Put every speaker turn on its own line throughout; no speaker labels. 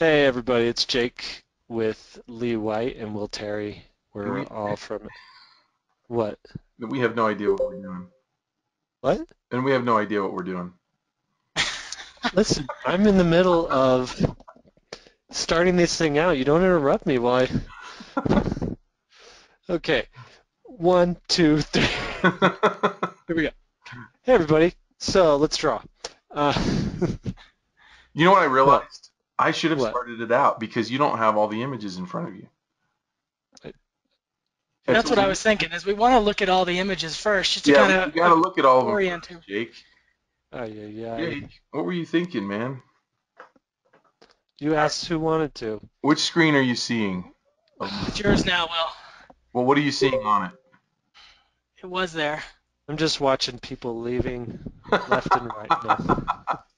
Hey everybody, it's Jake with Lee White and Will Terry. We're
we-
all from what?
We have no idea what we're doing.
What?
And we have no idea what we're doing.
Listen, I'm in the middle of starting this thing out. You don't interrupt me while I... Okay. One, two, three. Here we go. Hey everybody. So let's draw. Uh,
you know what I realized? I should have
What?
started it out because you don't have all the images in front of you.
I-
That's what I was thinking. Is we want to look at all the images first, just to
Yeah,
kind
you gotta look at all of them. first. Jake.
oh yeah, yeah.
Jake, what were you thinking, man?
You asked who wanted to.
Which screen are you seeing?
It's yours now, Will.
Well, what are you seeing on it?
It was there.
I'm just watching people leaving left and right. No.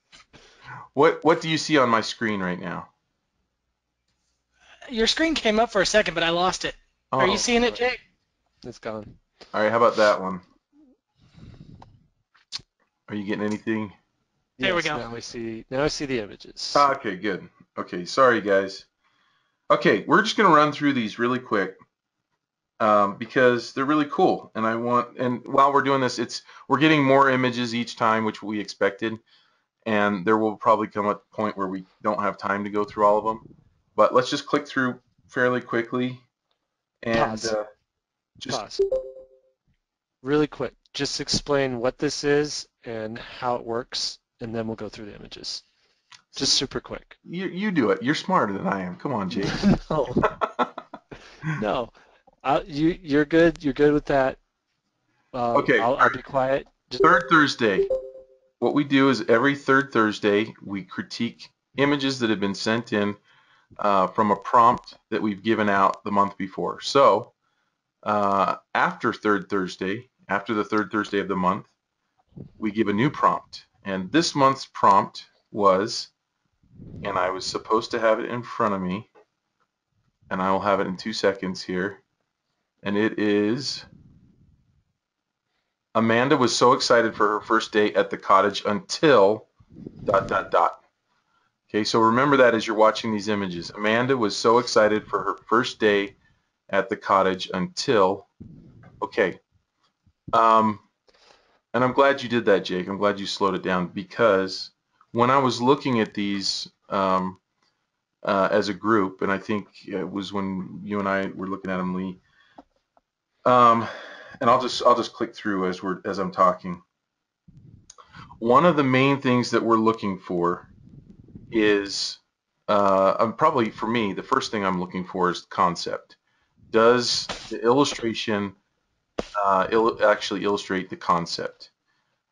What What do you see on my screen right now?
Your screen came up for a second, but I lost it. Are
Oh,
you seeing it, Jake?
It's gone.
All right, how about that one? Are you getting anything?
There we go.
Now I see. Now I see the images.
Ah, Okay, good. Okay, sorry guys. Okay, we're just gonna run through these really quick um, because they're really cool, and I want. And while we're doing this, it's we're getting more images each time, which we expected, and there will probably come a point where we don't have time to go through all of them. But let's just click through fairly quickly, and uh, just
Pause. Really quick. Just explain what this is and how it works, and then we'll go through the images. Just super quick.
you you do it. You're smarter than I am. Come on, Jake.
no. No. i you you're good. You're good with that. Um,
Okay,
I'll, I'll be quiet. Just,
Third Thursday. What we do is every third Thursday we critique images that have been sent in uh, from a prompt that we've given out the month before. So uh, after third Thursday, after the third Thursday of the month, we give a new prompt. And this month's prompt was, and I was supposed to have it in front of me, and I will have it in two seconds here. And it is Amanda was so excited for her first date at the cottage until dot dot dot. Okay, so remember that as you're watching these images. Amanda was so excited for her first day at the cottage until okay. Um and I'm glad you did that, Jake. I'm glad you slowed it down because when I was looking at these um, uh, as a group, and I think it was when you and I were looking at them, Lee. Um, and I'll just I'll just click through as we're as I'm talking. One of the main things that we're looking for is uh, um, probably for me the first thing I'm looking for is concept. Does the illustration uh, il- actually illustrate the concept?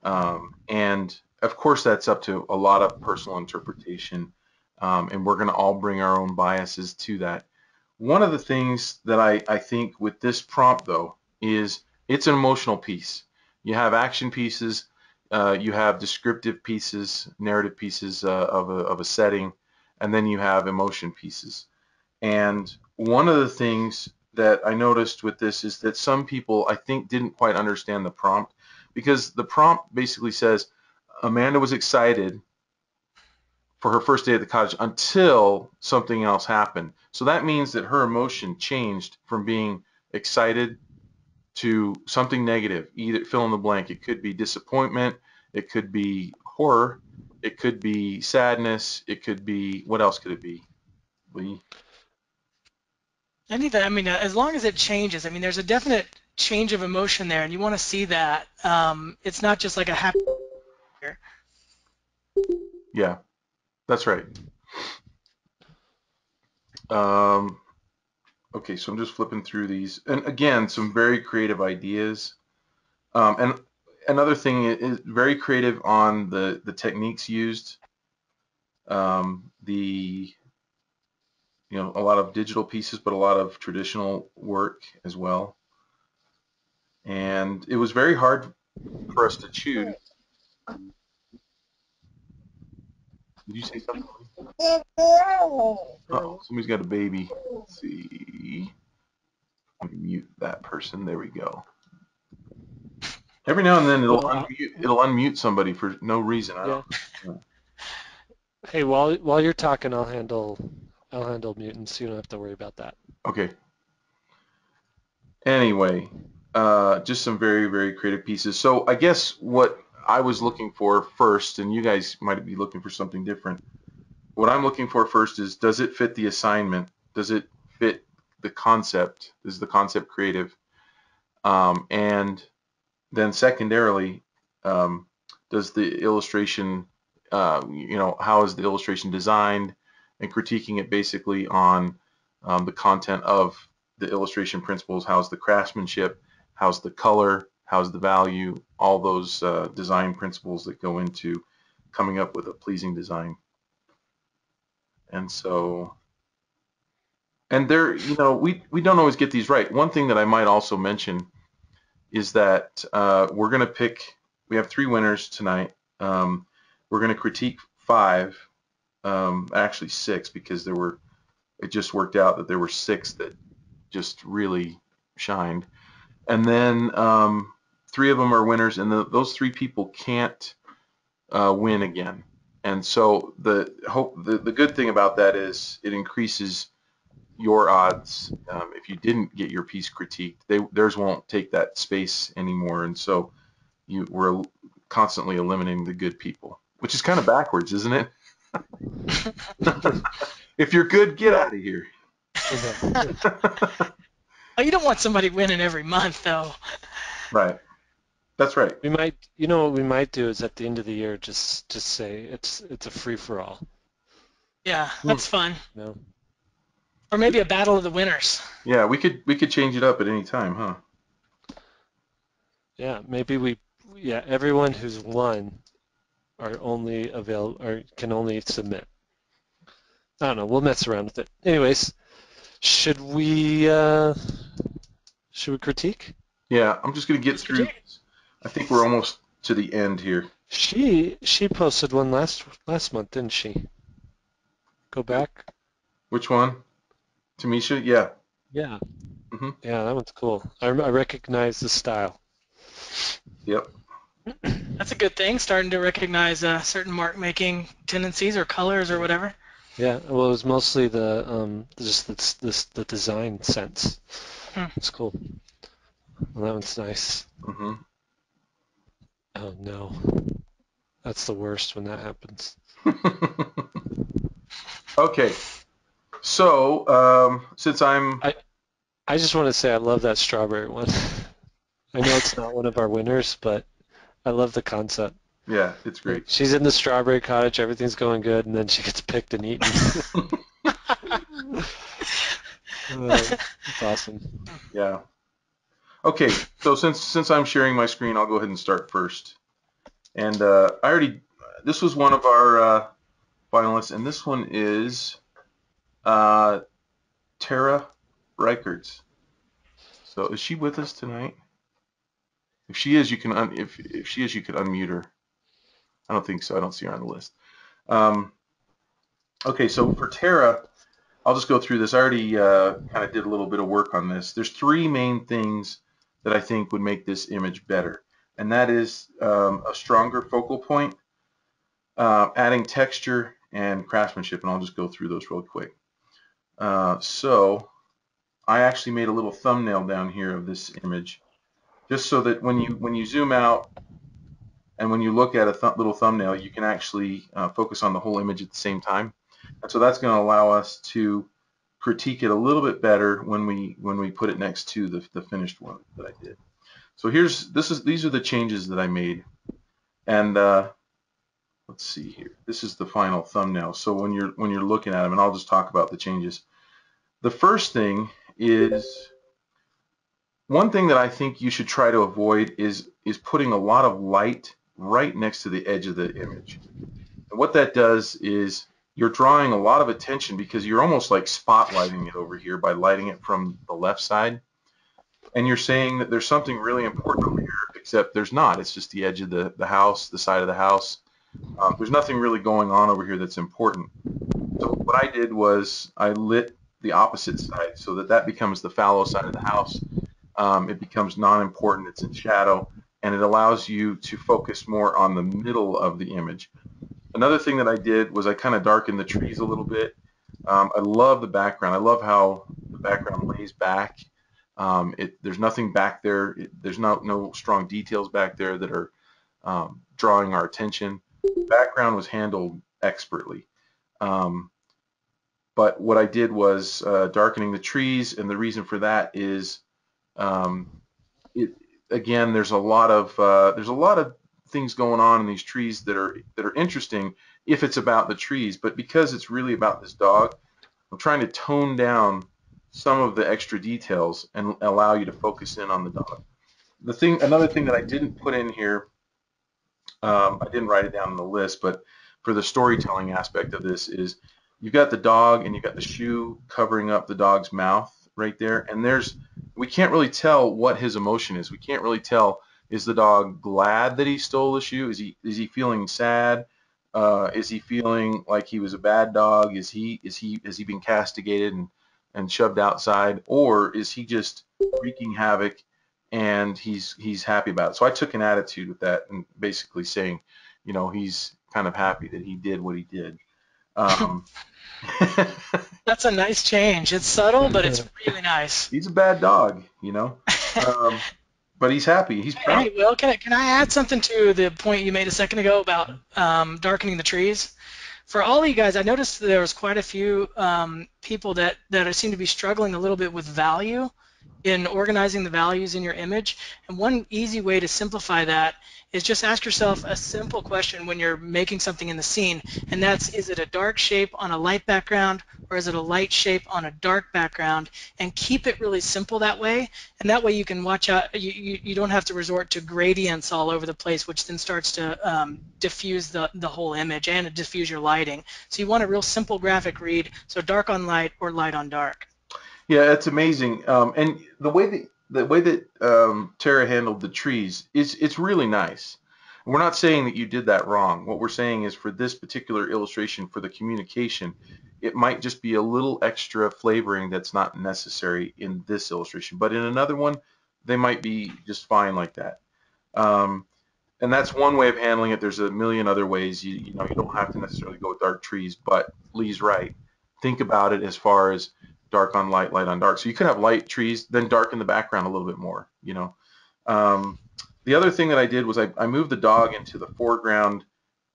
Um, and of course that's up to a lot of personal interpretation, um, and we're going to all bring our own biases to that. One of the things that I, I think with this prompt though is it's an emotional piece. You have action pieces, uh, you have descriptive pieces, narrative pieces uh, of, a, of a setting, and then you have emotion pieces. And one of the things that I noticed with this is that some people I think didn't quite understand the prompt because the prompt basically says Amanda was excited for her first day at the cottage until something else happened. So that means that her emotion changed from being excited to something negative. Either fill in the blank. It could be disappointment. It could be horror. It could be sadness. It could be what else could it be? Lee?
Anything. I mean, as long as it changes. I mean, there's a definite change of emotion there, and you want to see that. Um, it's not just like a happy.
Yeah, that's right. Um, okay, so I'm just flipping through these, and again, some very creative ideas. Um, and another thing is very creative on the the techniques used. Um, the you know a lot of digital pieces, but a lot of traditional work as well. And it was very hard for us to choose. Did you say something? Oh, somebody's got a baby. Let's see. Let me mute that person. There we go. Every now and then it'll
Well,
unmute, it'll unmute somebody for no reason. I don't,
Hey, while while you're talking, I'll handle I'll handle mutants. You don't have to worry about that.
Okay. Anyway, uh, just some very, very creative pieces. So I guess what I was looking for first, and you guys might be looking for something different. What I'm looking for first is, does it fit the assignment? Does it fit the concept? Is the concept creative? Um, and then secondarily, um, does the illustration, uh, you know, how is the illustration designed? And critiquing it basically on um, the content of the illustration principles. How's the craftsmanship? How's the color? How's the value? All those uh, design principles that go into coming up with a pleasing design. And so, and there, you know, we, we don't always get these right. One thing that I might also mention is that uh, we're going to pick, we have three winners tonight. Um, we're going to critique five, um, actually six, because there were, it just worked out that there were six that just really shined. And then um, three of them are winners, and the, those three people can't uh, win again. And so the hope, the, the good thing about that is it increases your odds. Um, if you didn't get your piece critiqued, they, theirs won't take that space anymore. And so you we're constantly eliminating the good people, which is kind of backwards, isn't it? if you're good, get out of here.
oh, you don't want somebody winning every month, though.
Right. That's right.
We might, you know, what we might do is at the end of the year just just say it's it's a free for all.
Yeah, that's fun.
No.
Or maybe a battle of the winners.
Yeah, we could we could change it up at any time, huh?
Yeah, maybe we yeah, everyone who's won are only avail or can only submit. I don't know, we'll mess around with it. Anyways, should we uh should we critique?
Yeah, I'm just gonna get through. I think we're almost to the end here.
She she posted one last last month, didn't she? Go back.
Which one? Tamisha? Yeah.
Yeah.
Mhm.
Yeah, that one's cool. I, I recognize the style.
Yep.
That's a good thing, starting to recognize uh, certain mark making tendencies or colors or whatever.
Yeah, well, it was mostly the um just the the, the design sense.
Hmm.
It's cool. Well, that one's nice.
hmm
Oh no, that's the worst when that happens.
okay. So, um, since I'm
I I just want to say I love that strawberry one. I know it's not one of our winners, but I love the concept.
yeah, it's great.
She's in the strawberry cottage, everything's going good, and then she gets picked and eaten. Uh, That's awesome.
Yeah. Okay, so since since I'm sharing my screen, I'll go ahead and start first. And uh, I already, this was one of our uh, finalists, and this one is uh, Tara Reichertz. So is she with us tonight? If she is, you can un- if if she is, you could unmute her. I don't think so. I don't see her on the list. Um, okay, so for Tara, I'll just go through this. I already uh, kind of did a little bit of work on this. There's three main things that I think would make this image better, and that is um, a stronger focal point, uh, adding texture, and craftsmanship, and I'll just go through those real quick. Uh, so I actually made a little thumbnail down here of this image, just so that when you when you zoom out and when you look at a th little thumbnail, you can actually uh, focus on the whole image at the same time. And so that's going to allow us to critique it a little bit better when we when we put it next to the, the finished one that I did. So here's this is these are the changes that I made, and uh, let's see here. This is the final thumbnail. So when you're when you're looking at them, and I'll just talk about the changes. The first thing is one thing that I think you should try to avoid is is putting a lot of light right next to the edge of the image. And what that does is you're drawing a lot of attention because you're almost like spotlighting it over here by lighting it from the left side. And you're saying that there's something really important over here, except there's not. It's just the edge of the, the house, the side of the house. Um, there's nothing really going on over here that's important. So what I did was I lit the opposite side so that that becomes the fallow side of the house. Um, it becomes non-important. It's in shadow, and it allows you to focus more on the middle of the image. Another thing that I did was I kind of darkened the trees a little bit. Um, I love the background. I love how the background lays back. Um, it, there's nothing back there. It, there's no, no strong details back there that are um, drawing our attention. The background was handled expertly. Um, but what I did was uh, darkening the trees, and the reason for that is, um, it, again, there's a lot of uh, there's a lot of things going on in these trees that are that are interesting if it's about the trees, but because it's really about this dog, I'm trying to tone down some of the extra details and allow you to focus in on the dog. The thing, another thing that I didn't put in here, um, I didn't write it down on the list, but for the storytelling aspect of this is you've got the dog and you've got the shoe covering up the dog's mouth right there, and there's we can't really tell what his emotion is. We can't really tell is the dog glad that he stole the shoe? Is he is he feeling sad? Uh, is he feeling like he was a bad dog? Is he is he has he been castigated and and shoved outside, or is he just wreaking havoc and he's he's happy about it? So I took an attitude with that and basically saying, you know, he's kind of happy that he did what he did. Um,
That's a nice change. It's subtle, but it's really nice.
he's a bad dog, you know. Um, but he's happy. He's proud.
Hey, Will, can I, can I add something to the point you made a second ago about um, darkening the trees? For all of you guys, I noticed there was quite a few um, people that, that seem to be struggling a little bit with value in organizing the values in your image. And one easy way to simplify that is just ask yourself a simple question when you're making something in the scene, and that's is it a dark shape on a light background or is it a light shape on a dark background? And keep it really simple that way, and that way you can watch out, you, you, you don't have to resort to gradients all over the place, which then starts to um, diffuse the, the whole image and diffuse your lighting. So you want a real simple graphic read, so dark on light or light on dark.
Yeah, it's amazing. Um, and the way that the way that um, Tara handled the trees is it's really nice. We're not saying that you did that wrong. What we're saying is for this particular illustration, for the communication, it might just be a little extra flavoring that's not necessary in this illustration. But in another one, they might be just fine like that. Um, and that's one way of handling it. There's a million other ways. You, you know, you don't have to necessarily go with dark trees, but Lee's right. Think about it as far as dark on light, light on dark. So you could have light trees, then darken the background a little bit more, you know. Um, the other thing that I did was I, I moved the dog into the foreground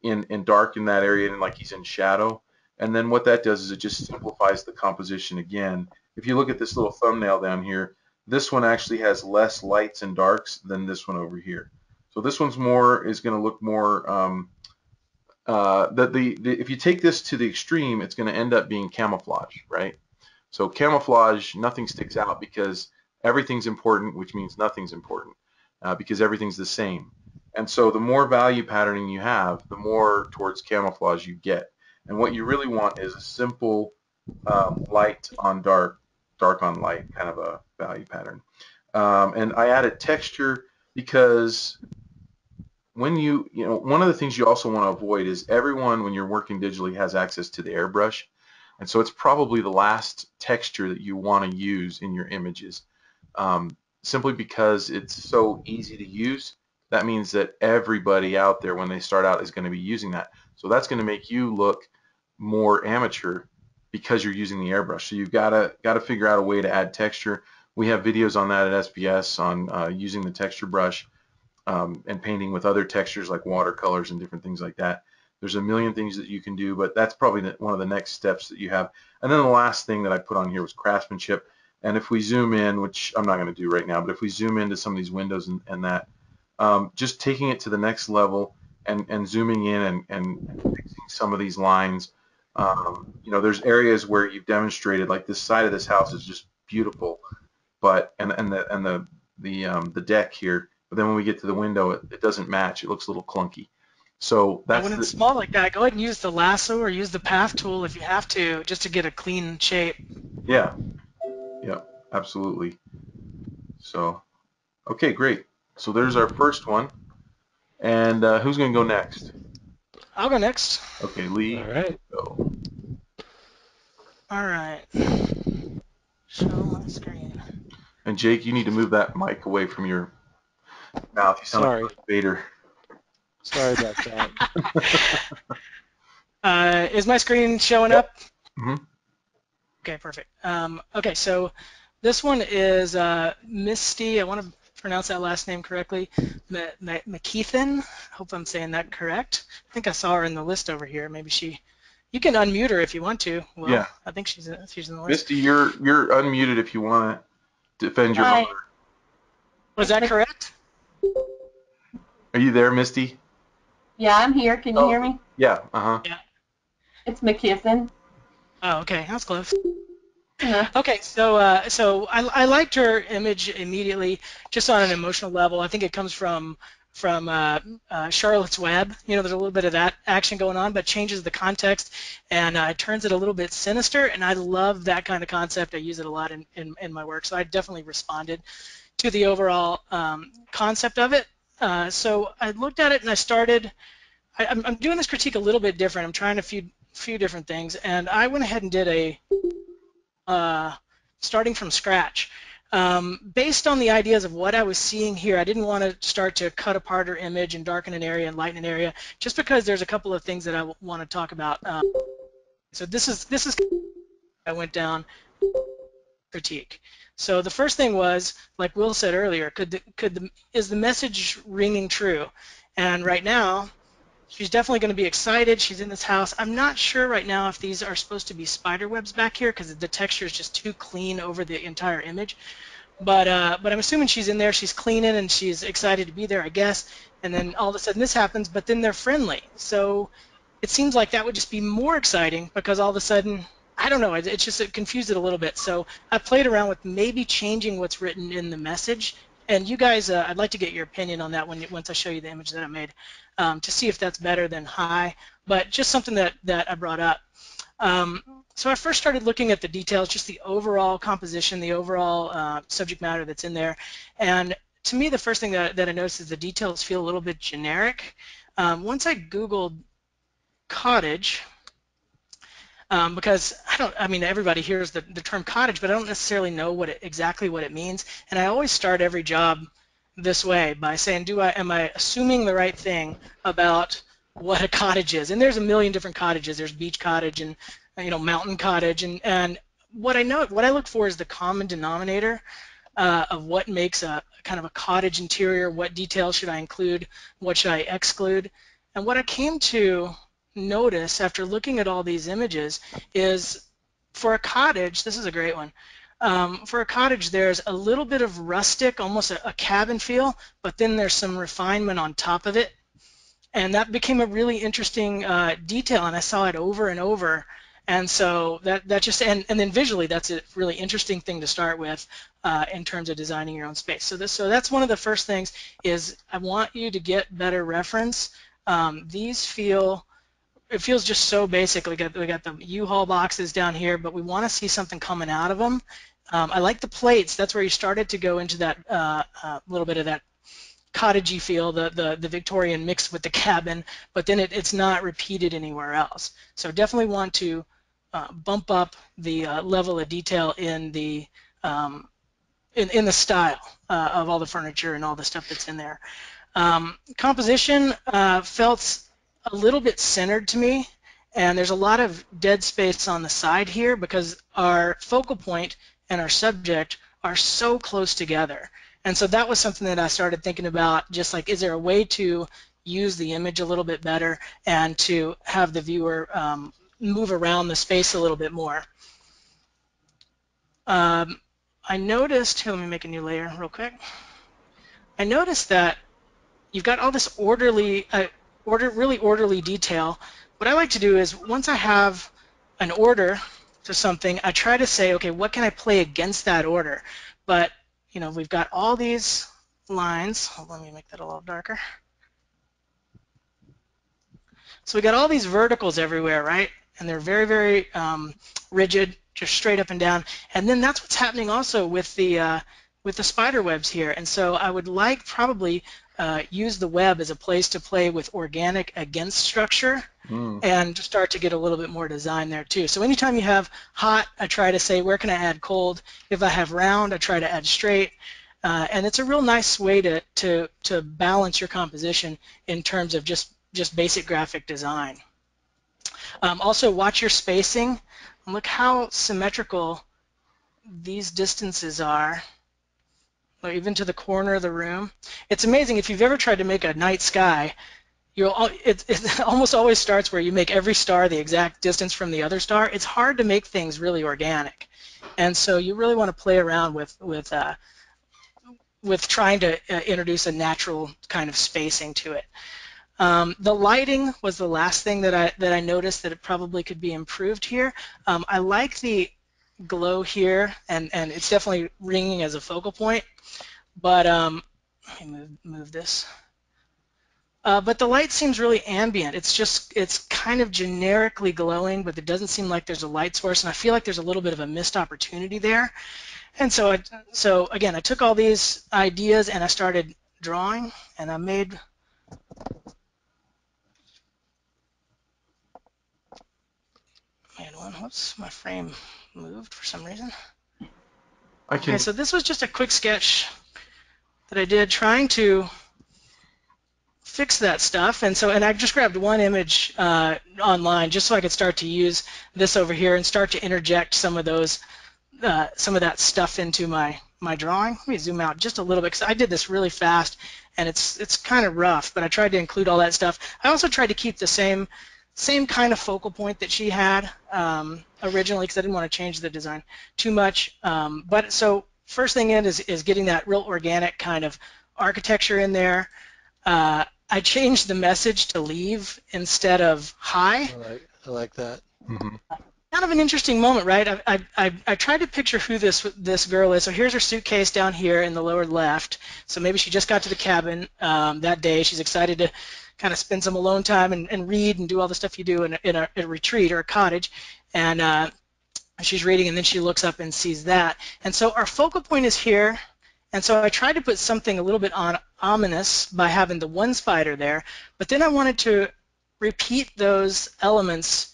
in, in dark in that area and like he's in shadow. And then what that does is it just simplifies the composition again. If you look at this little thumbnail down here, this one actually has less lights and darks than this one over here. So this one's more is going to look more um, uh, the, the, the if you take this to the extreme, it's going to end up being camouflage, right? So camouflage, nothing sticks out because everything's important, which means nothing's important uh, because everything's the same. And so the more value patterning you have, the more towards camouflage you get. And what you really want is a simple um, light on dark, dark on light kind of a value pattern. Um, and I added texture because when you, you know, one of the things you also want to avoid is everyone, when you're working digitally, has access to the airbrush. And so it's probably the last texture that you want to use in your images. Um, simply because it's so easy to use, that means that everybody out there when they start out is going to be using that. So that's going to make you look more amateur because you're using the airbrush. So you've got to got to figure out a way to add texture. We have videos on that at SVS on uh, using the texture brush um, and painting with other textures like watercolors and different things like that. There's a million things that you can do, but that's probably one of the next steps that you have. And then the last thing that I put on here was craftsmanship. And if we zoom in, which I'm not going to do right now, but if we zoom into some of these windows and, and that, um, just taking it to the next level and, and zooming in and, and fixing some of these lines. Um, you know, there's areas where you've demonstrated, like this side of this house is just beautiful, but and and the and the the um, the deck here. But then when we get to the window, it, it doesn't match. It looks a little clunky. So that's
when
the,
it's small like that, go ahead and use the lasso or use the path tool if you have to, just to get a clean shape.
yeah, yeah, absolutely. So, okay, great. So there's our first one, and uh, who's going to go next?
I'll go next.
Okay, Lee.
All right.
Go.
All right. Show my screen.
And Jake, you need to move that mic away from your mouth. You sound
Sorry.
like Vader.
Sorry about that.
Uh, is my screen showing
Yep.
up?
Mhm.
Okay, perfect. Um, okay, so this one is uh, Misty. I want to pronounce that last name correctly. M- M- McKeithen. Hope I'm saying that correct. I think I saw her in the list over here. Maybe she. You can unmute her if you want to. Well,
Yeah.
I think she's in, she's in the list.
Misty, you're you're unmuted if you want to defend your
Hi.
mother.
Was that correct?
Are you there, Misty?
Yeah, I'm here. Can you
Oh.
hear me?
Yeah. Uh huh. Yeah.
It's McKisson.
Oh, okay, that's close.
Yeah.
Okay, so uh, so I, I liked her image immediately, just on an emotional level. I think it comes from from uh, uh, Charlotte's Web. You know, there's a little bit of that action going on, but changes the context and uh, turns it a little bit sinister. And I love that kind of concept. I use it a lot in, in, in my work, so I definitely responded to the overall um, concept of it. Uh, so I looked at it and I started. I, I'm, I'm doing this critique a little bit different. I'm trying a few few different things, and I went ahead and did a uh, starting from scratch. Um, based on the ideas of what I was seeing here, I didn't want to start to cut apart her image and darken an area and lighten an area, just because there's a couple of things that I want to talk about. Um, so this is this is I went down critique. So the first thing was, like Will said earlier, could the, could the is the message ringing true? And right now, she's definitely going to be excited. She's in this house. I'm not sure right now if these are supposed to be spider webs back here because the texture is just too clean over the entire image. But uh, but I'm assuming she's in there. She's cleaning and she's excited to be there, I guess. And then all of a sudden this happens, but then they're friendly. So it seems like that would just be more exciting because all of a sudden I don't know. It, it's just it confused it a little bit. So I played around with maybe changing what's written in the message. And you guys, uh, I'd like to get your opinion on that when once I show you the image that I made um, to see if that's better than high. But just something that that I brought up. Um, so I first started looking at the details, just the overall composition, the overall uh, subject matter that's in there. And to me, the first thing that, that I noticed is the details feel a little bit generic. Um, once I Googled cottage, um, because I don't, I mean, everybody hears the, the term cottage, but I don't necessarily know what it, exactly what it means. And I always start every job this way by saying, do I, am I assuming the right thing about what a cottage is? And there's a million different cottages. There's beach cottage and, you know, mountain cottage. And, and what I know, what I look for is the common denominator uh, of what makes a kind of a cottage interior. What details should I include? What should I exclude? And what I came to notice after looking at all these images is for a cottage, this is a great one. Um, for a cottage, there's a little bit of rustic, almost a, a cabin feel, but then there's some refinement on top of it. And that became a really interesting uh, detail, and I saw it over and over. And so that, that just, and, and then visually, that's a really interesting thing to start with uh, in terms of designing your own space. So, this, so that's one of the first things is I want you to get better reference. Um, these feel it feels just so basic. We got we got the U-Haul boxes down here, but we want to see something coming out of them. Um, I like the plates. That's where you started to go into that uh, uh, little bit of that cottagey feel, the, the the Victorian mixed with the cabin, but then it, it's not repeated anywhere else. So definitely want to uh, bump up the uh, level of detail in the um, in, in the style uh, of all the furniture and all the stuff that's in there. Um, composition uh, felt a little bit centered to me, and there's a lot of dead space on the side here because our focal point and our subject are so close together. And so that was something that I started thinking about, just like, is there a way to use the image a little bit better and to have the viewer um, move around the space a little bit more? Um, I noticed, here, let me make a new layer real quick. I noticed that you've got all this orderly, uh, order, really orderly detail. What I like to do is once I have an order to something, I try to say, okay, what can I play against that order? But you know, we've got all these lines. Hold on, let me make that a little darker. So we got all these verticals everywhere, right? And they're very, very um, rigid, just straight up and down. And then that's what's happening also with the uh, with the spider webs here. And so I would like probably uh, use the web as a place to play with organic against structure
Mm.
and start to get a little bit more design there too. So anytime you have hot, I try to say where can I add cold. If I have round, I try to add straight. Uh, and it's a real nice way to, to, to balance your composition in terms of just, just basic graphic design. Um, also, watch your spacing. Look how symmetrical these distances are, or even to the corner of the room. It's amazing if you've ever tried to make a night sky. You'll, it, it almost always starts where you make every star the exact distance from the other star. It's hard to make things really organic, and so you really want to play around with with uh, with trying to uh, introduce a natural kind of spacing to it. Um, the lighting was the last thing that I that I noticed that it probably could be improved here. Um, I like the glow here, and and it's definitely ringing as a focal point. But um, let me move move this. Uh, but the light seems really ambient. It's just it's kind of generically glowing, but it doesn't seem like there's a light source, and I feel like there's a little bit of a missed opportunity there. And so I, so again, I took all these ideas and I started drawing, and I made made one. Whoops, my frame moved for some reason.
I can.
Okay, so this was just a quick sketch that I did trying to fix that stuff. And so, and I just grabbed one image uh, online just so I could start to use this over here and start to interject some of those, uh, some of that stuff into my my drawing. Let me zoom out just a little bit because I did this really fast and it's it's kind of rough, but I tried to include all that stuff. I also tried to keep the same same kind of focal point that she had um, originally because I didn't want to change the design too much. Um, but so first thing in is, is getting that real organic kind of architecture in there. Uh, I changed the message to leave instead of hi.
I like, I like that.
Mhm.
Kind of an interesting moment, right? I, I, I, I tried to picture who this this girl is. So here's her suitcase down here in the lower left. So maybe she just got to the cabin um, that day. She's excited to kind of spend some alone time and, and read and do all the stuff you do in a, in a, a retreat or a cottage. And uh, she's reading, and then she looks up and sees that. And so our focal point is here. And so I tried to put something a little bit on ominous by having the one spider there, but then I wanted to repeat those elements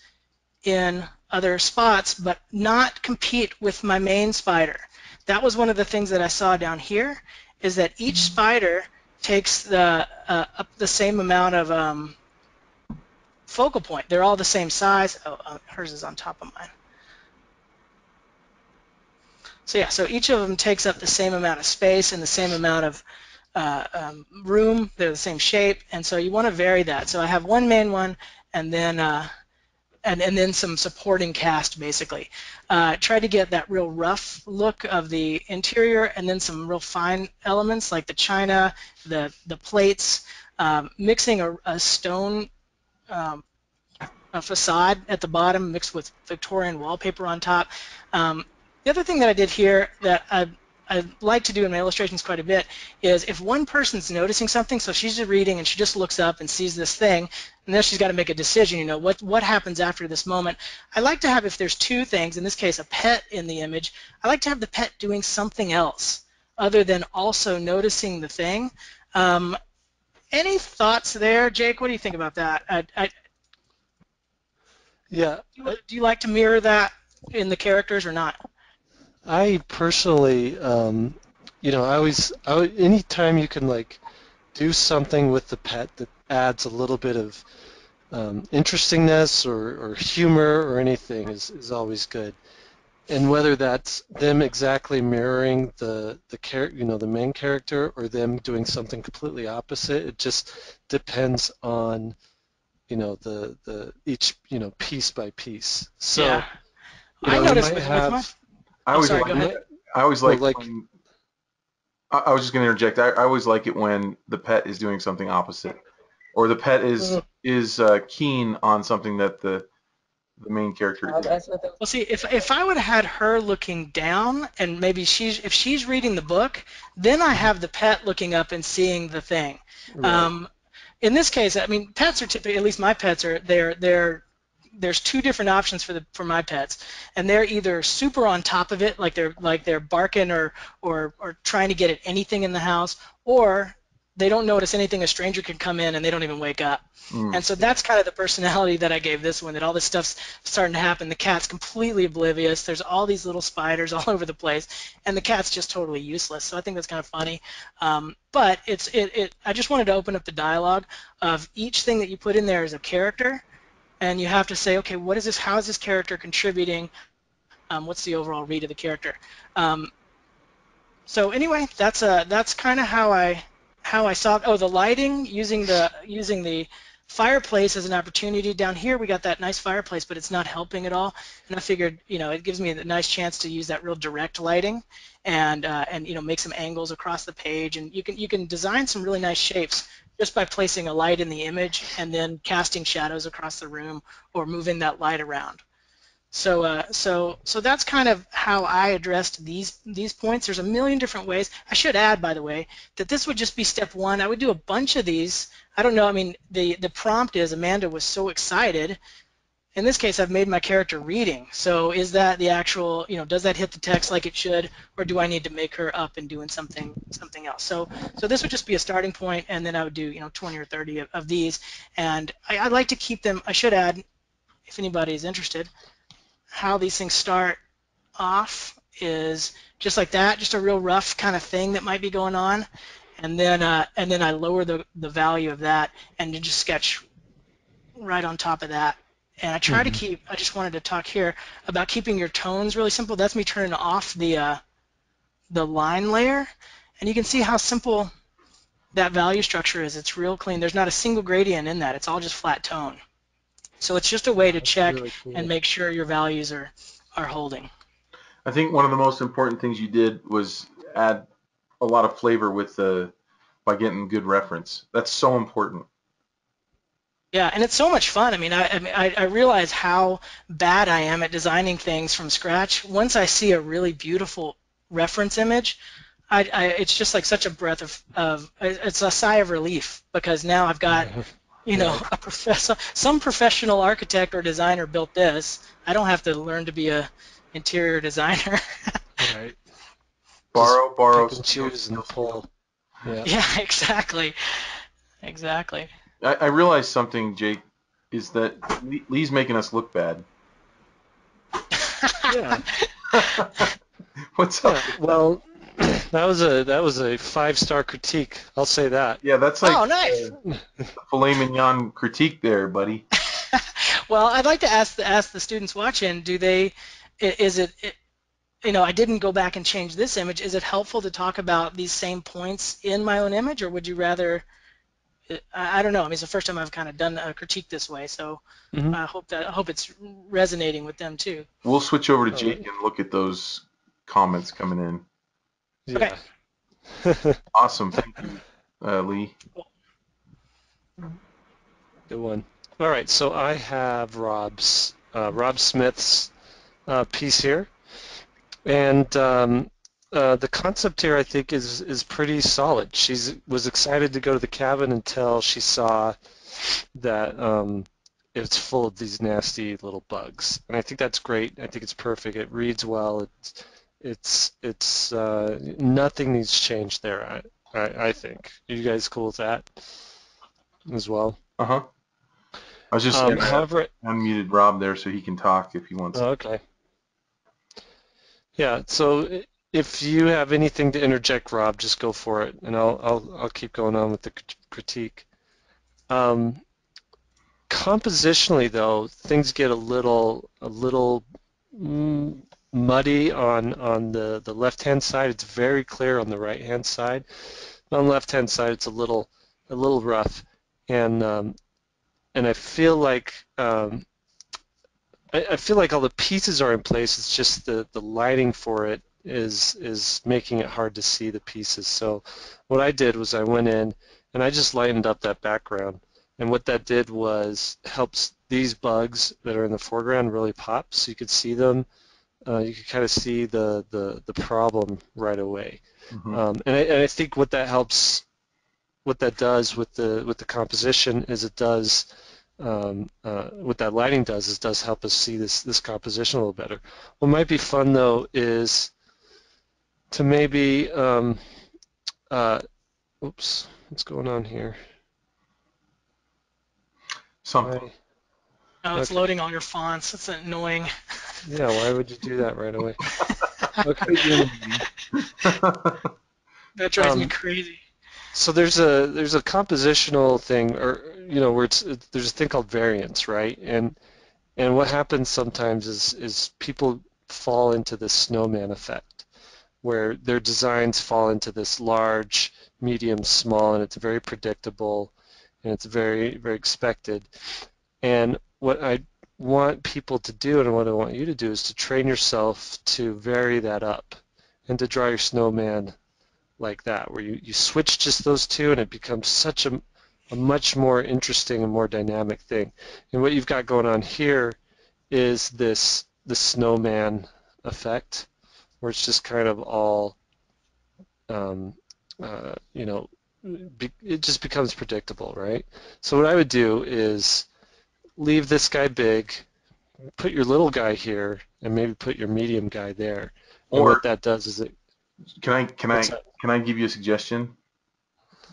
in other spots, but not compete with my main spider. That was one of the things that I saw down here, is that each spider takes the uh, up the same amount of um, focal point. They're all the same size. Oh, uh, hers is on top of mine. So yeah, so each of them takes up the same amount of space and the same amount of uh, um, room. They're the same shape, and so you want to vary that. So I have one main one, and then uh, and and then some supporting cast basically. Uh, try to get that real rough look of the interior, and then some real fine elements like the china, the the plates, um, mixing a, a stone. Um, a facade at the bottom mixed with Victorian wallpaper on top. Um, the other thing that I did here that I, I like to do in my illustrations quite a bit is if one person's noticing something, so she's reading and she just looks up and sees this thing, and then she's got to make a decision, you know, what, what happens after this moment. I like to have, if there's two things, in this case a pet in the image, I like to have the pet doing something else other than also noticing the thing. Um, any thoughts there, Jake? What do you think about that? I, I,
Yeah,
do, you, do you like to mirror that in the characters or not?
I personally, um, you know, I always, I, anytime you can like do something with the pet that adds a little bit of um, interestingness or, or humor or anything is, is always good. And whether that's them exactly mirroring the the char- you know the main character or them doing something completely opposite, it just depends on you know the the each you know piece by piece. So
yeah.
you know,
I noticed with,
have,
with
I
Oh,
always
sorry,
like,
go ahead.
I always
Well,
like,
like-
when- I, I was just going to interject. I, I always like it when the pet is doing something opposite, or the pet is
Uh.
is uh, keen on something that the the main character is.
Well, see, if if I would have had her looking down, and maybe she's if she's reading the book, then I have the pet looking up and seeing the thing.
Right.
Um, in this case, I mean, pets are typically, at least my pets are, they're they're there's two different options for the for my pets, and they're either super on top of it, like they're like they're barking or or or trying to get at anything in the house, or they don't notice anything. A stranger can come in and they don't even wake up.
Mm.
And so that's kind of the personality that I gave this one. That all this stuff's starting to happen. The cat's completely oblivious. There's all these little spiders all over the place, and the cat's just totally useless. So I think that's kind of funny. Um, but it's it, it. I just wanted to open up the dialogue of each thing that you put in there as a character, and you have to say, okay, what is this? How is this character contributing? Um, what's the overall read of the character? Um, so anyway, that's a that's kind of how I how I saw. Oh, the lighting using the using the fireplace as an opportunity. Down here we got that nice fireplace, but it's not helping at all. And I figured, you know, it gives me a nice chance to use that real direct lighting and uh, and you know make some angles across the page. And you can you can design some really nice shapes just by placing a light in the image and then casting shadows across the room or moving that light around. So, uh, so, so that's kind of how I addressed these these points. There's a million different ways. I should add, by the way, that this would just be step one. I would do a bunch of these. I don't know. I mean, the the prompt is Amanda was so excited. In this case, I've made my character reading. So, is that the actual? You know, does that hit the text like it should, or do I need to make her up and doing something something else? So, so this would just be a starting point, and then I would do you know 20 or 30 of, of these. And I, I'd like to keep them. I should add, if anybody is interested how these things start off is just like that, just a real rough kind of thing that might be going on, and then uh, and then I lower the the value of that and just sketch right on top of that. And I try
Mhm.
to keep. I just wanted to talk here about keeping your tones really simple. That's me turning off the uh, the line layer, and you can see how simple that value structure is. It's real clean. There's not a single gradient in that. It's all just flat tone. So it's just a way to
That's
check
really cool.
and make sure your values are are holding.
I think one of the most important things you did was add a lot of flavor with the by getting good reference. That's so important.
Yeah, and it's so much fun. I mean, I, I mean, I I realize how bad I am at designing things from scratch. Once I see a really beautiful reference image, I, I it's just like such a breath of, of it's a sigh of relief because now I've got you know a professor some professional architect or designer built this. I don't have to learn to be a interior designer.
right.
Borrow, borrow,
and choose and
steal,
pull. Yeah.
yeah, exactly, exactly.
I, I realized something, Jake, is that Lee's making us look bad.
Yeah.
What's up?
Yeah, well, that was a that was a five star critique. I'll say that.
Yeah, that's like
Oh, nice.
uh, the filet mignon critique there, buddy.
Well, I'd like to ask the ask the students watching, do they, is it, it, you know, I didn't go back and change this image. Is it helpful to talk about these same points in my own image, or would you rather? I I don't know. I mean, it's the first time I've kind of done a critique this way, so
Mhm.
I hope that I hope it's resonating with them too.
We'll switch over to
Oh.
Jake and look at those comments coming in.
Yeah.
Awesome. Thank you, uh, Lee.
Good one. All right, so I have Rob's uh, Rob Smith's uh, piece here, and um, uh, the concept here I think is is pretty solid. She was excited to go to the cabin until she saw that um, it's full of these nasty little bugs, and I think that's great. I think it's perfect. It reads well. It's it's it's uh, nothing needs changed there. I, I I think. Are you guys cool with that as well?
Uh huh. I was just
Um, however,
unmuted Rob there so he can talk if he wants.
Oh, okay. Yeah, so if you have anything to interject, Rob, just go for it, and I'll I'll I'll keep going on with the critique. Um, compositionally, though, things get a little a little mm, muddy on on the the left-hand side. It's very clear on the right-hand side. On the left-hand side, it's a little a little rough, and um, and I feel like um, I, I feel like all the pieces are in place. It's just the, the lighting for it is is making it hard to see the pieces. So what I did was I went in and I just lightened up that background. And what that did was helps these bugs that are in the foreground really pop so you could see them. Uh, you could kind of see the, the, the problem right away.
Mhm.
Um, and, I, and I think what that helps, what that does with the with the composition is it does um, uh, what that lighting does is does help us see this this composition a little better. What might be fun though is to maybe um, uh, oops, what's going on here?
Something.
Why-
Oh, it's
Okay.
loading all your fonts. It's annoying.
yeah, why would you do that right away? Okay.
That drives me
Um,
crazy.
So there's a there's a compositional thing, or you know, where it's, it, there's a thing called variance, right? And and what happens sometimes is is people fall into the snowman effect, where their designs fall into this large, medium, small, and it's very predictable, and it's very very expected. And what I want people to do, and what I want you to do, is to train yourself to vary that up, and to draw your snowman like that, where you, you switch just those two, and it becomes such a a much more interesting and more dynamic thing. And what you've got going on here is this the snowman effect, where it's just kind of all, um, uh, you know, be, it just becomes predictable, right? So what I would do is leave this guy big, put your little guy here, and maybe put your medium guy there. And
Or-
what that does is it
Can I can I
that?
can I give you a suggestion?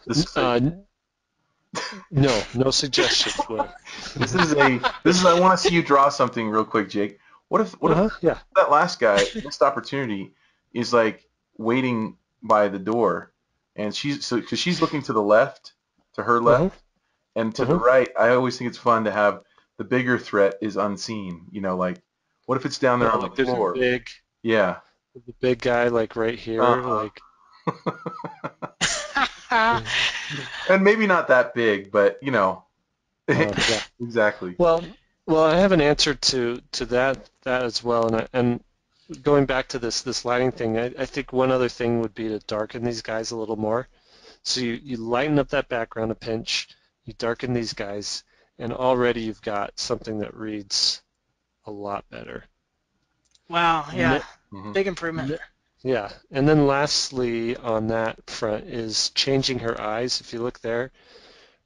This
uh, no no suggestions.
This is a this is I want to see you draw something real quick, Jake. What if what
Uh-huh, yeah.
that last guy, missed opportunity, is like waiting by the door, and she's so because she's looking to the left, to her left,
Uh-huh.
and to the
Uh-huh.
right. I always think it's fun to have the bigger threat is unseen. You know, like what if it's down there on
like
the
there's
floor?
a big
Yeah.
the big guy like right here,
Uh-huh.
like
and maybe not that big, but you know.
uh, yeah.
exactly.
Well, well, I have an answer to to that that as well, and I, and going back to this this lighting thing, I, I think one other thing would be to darken these guys a little more. So you you lighten up that background a pinch, you darken these guys, and already you've got something that reads a lot better.
wow, yeah,
Mhm.
big improvement.
Yeah, and then lastly on that front is changing her eyes. If you look there,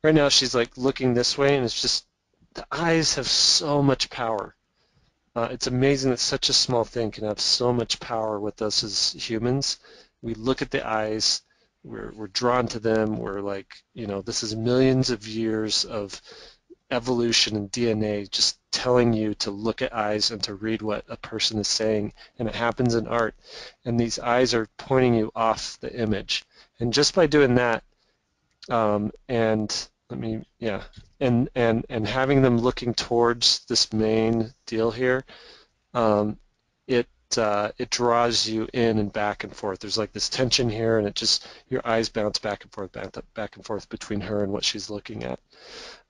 right now she's like looking this way, and it's just the eyes have so much power. Uh, it's amazing that such a small thing can have so much power with us as humans. We look at the eyes, we're we're drawn to them. We're like, you know, this is millions of years of evolution and DNA just telling you to look at eyes and to read what a person is saying, and it happens in art and these eyes are pointing you off the image. And just by doing that, um, and let me, yeah, and and and having them looking towards this main deal here, um, it uh, it draws you in and back and forth. There's like this tension here, and it just your eyes bounce back and forth, back, back and forth between her and what she's looking at.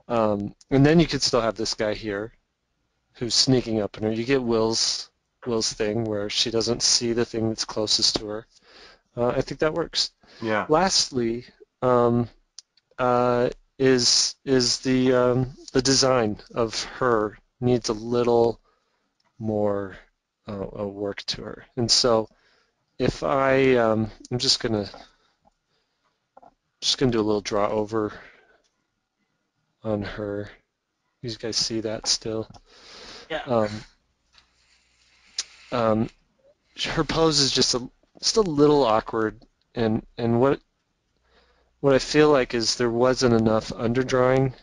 Um, and then you could still have this guy here, who's sneaking up on her. You get Will's Will's thing where she doesn't see the thing that's closest to her. Uh, I think that works.
Yeah.
Lastly, um, uh, is is the um, the design of her needs a little more uh, work to her, and so if I um, I'm just gonna just gonna do a little draw over on her. You guys see that still?
Yeah.
Um, um, her pose is just a just a little awkward, and and what what I feel like is there wasn't enough underdrawing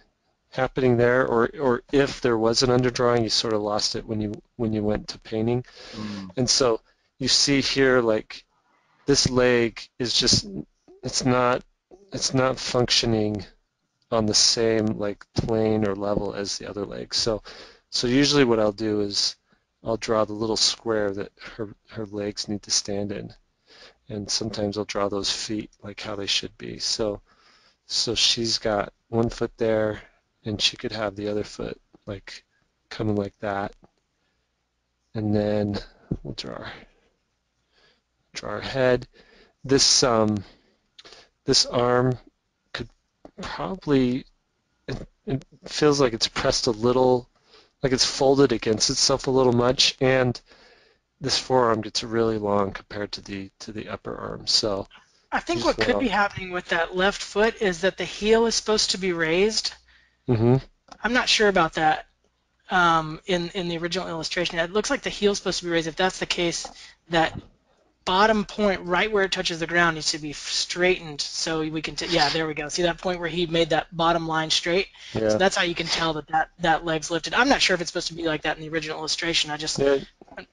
happening there, or or if there was an underdrawing, you sort of lost it when you when you went to painting,
Mm.
and so you see here like this leg is just it's not it's not functioning on the same like plane or level as the other leg. So so usually what I'll do is I'll draw the little square that her her legs need to stand in. And sometimes I'll draw those feet like how they should be. So so she's got one foot there and she could have the other foot like coming like that. And then we'll draw draw our head. This um this arm could probably it, it feels like it's pressed a little like it's folded against itself a little much and this forearm gets really long compared to the to the upper arm. So
I think what could be happening with that left foot is that the heel is supposed to be raised.
hmm
I'm not sure about that um, in in the original illustration. It looks like the heel's supposed to be raised. If that's the case, that bottom point right where it touches the ground needs to be straightened so we can t- yeah there we go. See that point where he made that bottom line straight?
Yeah.
So that's how you can tell that, that that leg's lifted. I'm not sure if it's supposed to be like that in the original illustration. I just
yeah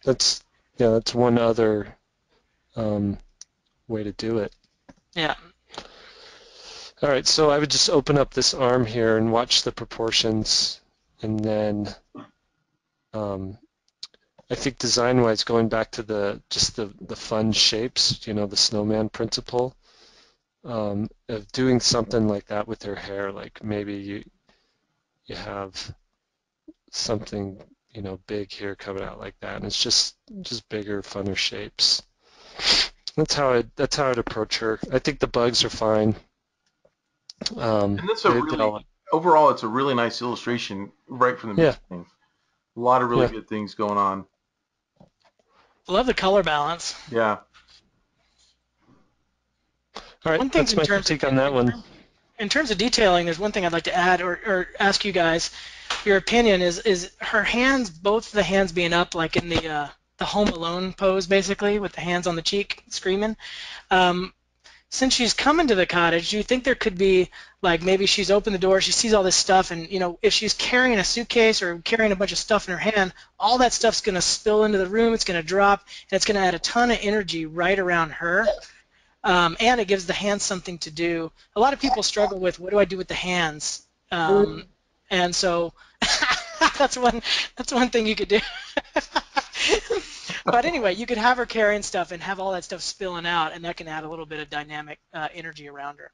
that's yeah that's one other um, way to do it.
Yeah.
All right, so I would just open up this arm here and watch the proportions, and then um, I think design-wise, going back to the just the the fun shapes, you know, the snowman principle um, of doing something like that with her hair, like maybe you you have something you know big here coming out like that, and it's just just bigger, funner shapes. That's how I that's how I'd approach her. I think the bugs are fine. Um,
And that's a
they-
really-
they'll-
Overall, it's a really nice illustration right from the
Yeah.
beginning. A lot of really
Yeah.
good things going on.
Love the color balance.
Yeah.
all right,
One thing
that's
in
my
terms
critique
of,
on that one.
In terms of detailing, there's one thing I'd like to add or, or ask you guys your opinion is is her hands, both the hands being up like in the uh, the Home Alone pose, basically with the hands on the cheek, screaming. Um, since she's coming to the cottage, do you think there could be like maybe she's opened the door, she sees all this stuff, and you know if she's carrying a suitcase or carrying a bunch of stuff in her hand, all that stuff's gonna spill into the room, it's gonna drop, and it's gonna add a ton of energy right around her. Um, and it gives the hands something to do. A lot of people struggle with what do I do with the hands, um, and so that's one that's one thing you could do. but anyway, you could have her carrying stuff and have all that stuff spilling out, and that can add a little bit of dynamic uh, energy around her.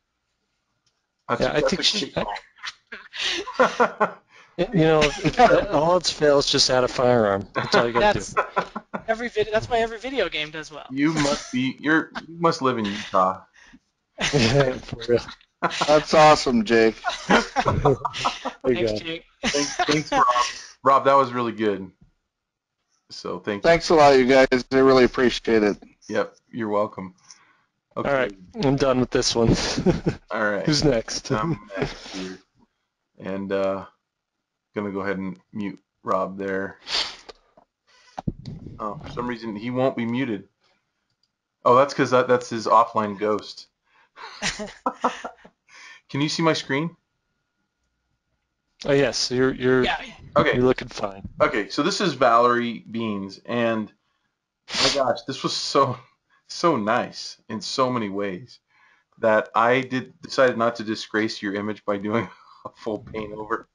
That's
Yeah, I think she- You know, if, if all else fails, just add a firearm. That's all you got to
That's
do.
every vid- That's why every video game does well.
you must be you're you must live in Utah.
For real.
That's awesome, Jake.
Thanks,
go.
Jake.
Thanks, thanks Rob. Rob, that was really good. So thank you.
Thanks a lot, you guys. I really appreciate it.
Yep, you're welcome. Okay.
All right, I'm done with this one.
All right.
Who's next?
I'm next here. And uh gonna go ahead and mute Rob there. Oh, for some reason he won't be muted. Oh, that's because that, that's his offline ghost. Can you see my screen?
Oh yes, you're you're
Yeah,
Okay.
you're looking fine.
Okay, so this is Valerie Beans, and my gosh, this was so so nice in so many ways that I did decided not to disgrace your image by doing a full paint over.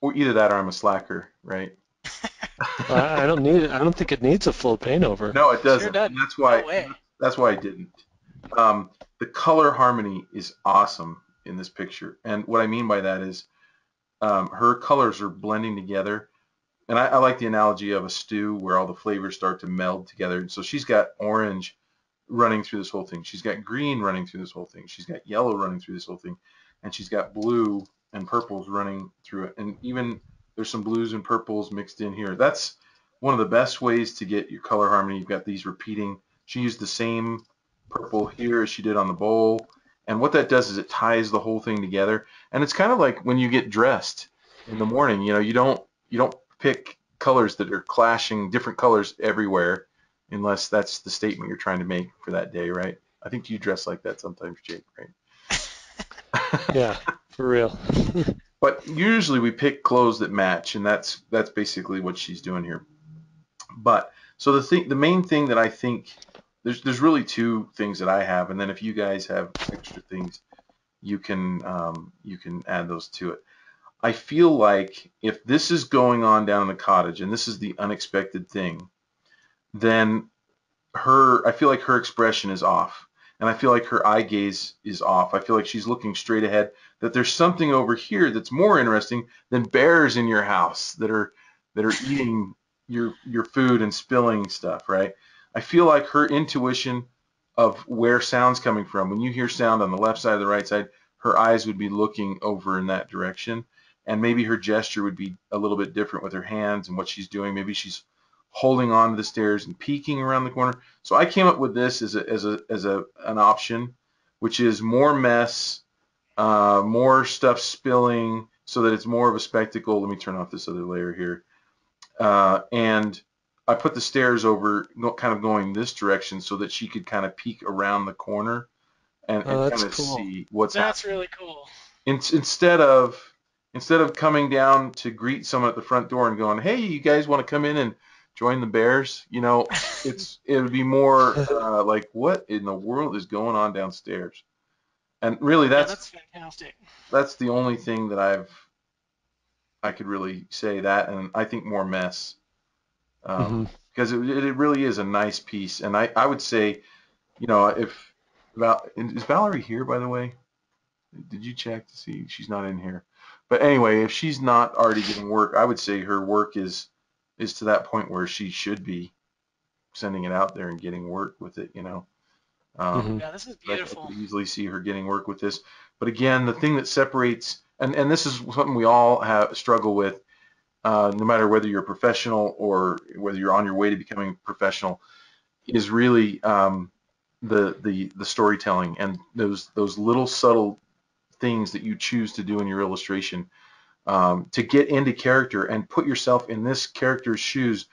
Or either that, or I'm a slacker, right?
I, I don't need it. I don't think it needs a full paint over.
No, it doesn't.
doesn't.
and that's why.
no way.
That's why I didn't. Um, the color harmony is awesome in this picture, and what I mean by that is um, her colors are blending together. And I, I like the analogy of a stew where all the flavors start to meld together. And so she's got orange running through this whole thing. She's got green running through this whole thing. She's got yellow running through this whole thing, and she's got blue and purples running through it. And even there's some blues and purples mixed in here. That's one of the best ways to get your color harmony. You've got these repeating. She used the same purple here as she did on the bowl. And what that does is it ties the whole thing together. And it's kind of like when you get dressed in the morning, you know, you don't you don't pick colors that are clashing different colors everywhere unless that's the statement you're trying to make for that day, right? I think you dress like that sometimes, Jake, right?
Yeah, for real.
But usually we pick clothes that match, and that's that's basically what she's doing here. But so the thing, the main thing that I think there's there's really two things that I have, and then if you guys have extra things, you can um, you can add those to it. I feel like if this is going on down in the cottage, and this is the unexpected thing, then her I feel like her expression is off, and I feel like her eye gaze is off. I feel like she's looking straight ahead that there's something over here that's more interesting than bears in your house that are that are eating your your food and spilling stuff, right? I feel like her intuition of where sound's coming from, when you hear sound on the left side or the right side, her eyes would be looking over in that direction. And maybe her gesture would be a little bit different with her hands and what she's doing. Maybe she's holding on to the stairs and peeking around the corner. So I came up with this as a as a as a an option, which is more mess, uh, more stuff spilling so that it's more of a spectacle. Let me turn off this other layer here. Uh, and I put the stairs over, kind of going this direction so that she could kind of peek around the corner and,
Oh,
and kind of
cool.
see what's
That's really cool.
in, instead of instead of coming down to greet someone at the front door and going, "Hey, you guys want to come in and join the Bears?" You know, it's it would be more uh, like, "What in the world is going on downstairs?" And really,
Yeah,
that's
that's fantastic.
that's the only thing that I've I could really say that, and I think more mess um,
Mhm.
because it, it really is a nice piece, and I, I would say, you know, if Val, is Valerie here by the way? Did you check to see she's not in here? But anyway, if she's not already getting work, I would say her work is is to that point where she should be sending it out there and getting work with it, you know. Um,
Mhm.
Yeah, this is
I- I
beautiful.
could easily see her getting work with this. But again, the thing that separates, and, and this is something we all have struggle with, uh, no matter whether you're a professional or whether you're on your way to becoming a professional, is really um, the the the storytelling and those those little subtle things that you choose to do in your illustration um, to get into character and put yourself in this character's shoes.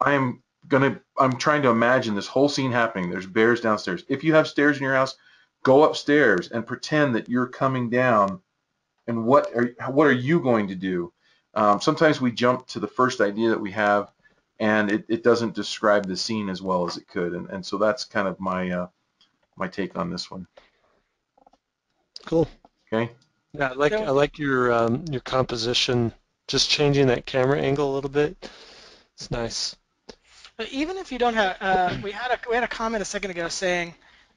I am gonna I'm trying to imagine this whole scene happening. There's bears downstairs. If you have stairs in your house, go upstairs and pretend that you're coming down. And what are what are you going to do? Um, sometimes we jump to the first idea that we have, and it, it doesn't describe the scene as well as it could. And, and so that's kind of my uh, my take on this one.
Cool.
Okay.
Yeah, I like
Yeah.
I like your um, your composition. Just changing that camera angle a little bit. It's nice.
But even if you don't have, uh, we had a we had a comment a second ago saying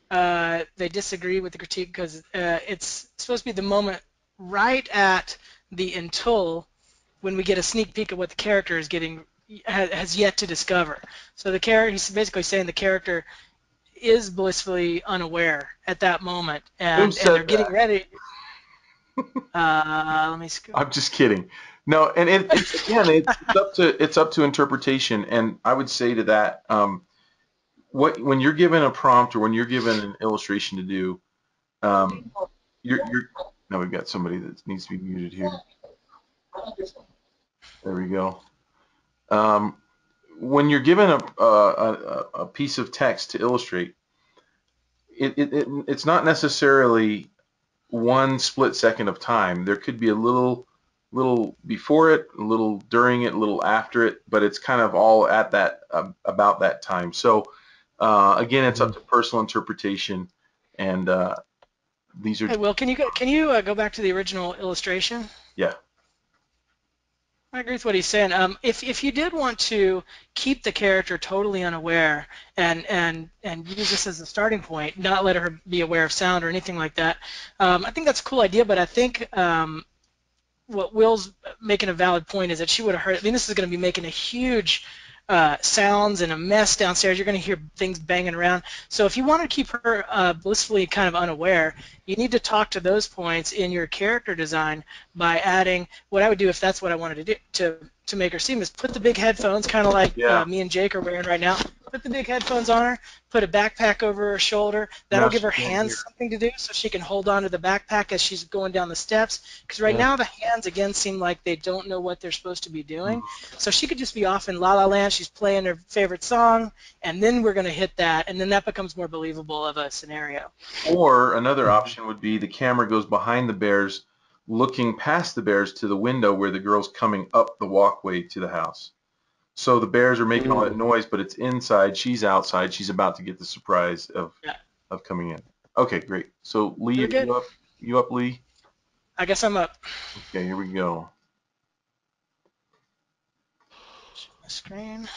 uh, they disagree with the critique because uh, it's supposed to be the moment right at the until when we get a sneak peek of what the character is getting ha- has yet to discover. So the character, he's basically saying the character is blissfully unaware at that moment, and, and they're getting
that?
ready. Uh, let me.
I'm just kidding. No, and it, it's again, it's, it's up to it's up to interpretation. And I would say to that, um, what when you're given a prompt or when you're given an illustration to do, um, you're, you're now we've got somebody that needs to be muted here. There we go. Um, when you're given a, a, a, piece of text to illustrate, it, it, it it's not necessarily one split second of time. There could be a little little before it, a little during it, a little after it, but it's kind of all at that uh, about that time. So uh, again, it's up to personal interpretation, and uh, these are
Hey, Will, can you go, can you uh, go back to the original illustration?
Yeah.
I agree with what he's saying. Um, if if you did want to keep the character totally unaware and and and use this as a starting point, not let her be aware of sound or anything like that, um, I think that's a cool idea. But I think um, what Will's making a valid point is that she would have heard. I mean, this is going to be making a huge uh, sounds and a mess downstairs. You're going to hear things banging around. So if you want to keep her uh, blissfully kind of unaware, you need to talk to those points in your character design by adding what I would do if that's what I wanted to do to to make her seem is put the big headphones, kind of like
Yeah.
uh, me and Jake are wearing right now. Put the big headphones on her. Put a backpack over her shoulder. That'll give her hands
hear.
something to do, so she can hold on to the backpack as she's going down the steps. Because right
Yeah.
now the hands again seem like they don't know what they're supposed to be doing.
Mm-hmm.
So she could just be off in La La Land. She's playing her favorite song, and then we're gonna hit that, and then that becomes more believable of a scenario.
Or another option would be the camera goes behind the bears, looking past the bears to the window where the girl's coming up the walkway to the house. So the bears are making all that noise, but it's inside. She's outside. She's about to get the surprise of
Yeah.
of coming in. Okay, great. So Lee,
You're good.
you up? You up, Lee?
I guess I'm up.
Okay, here we go.
My screen.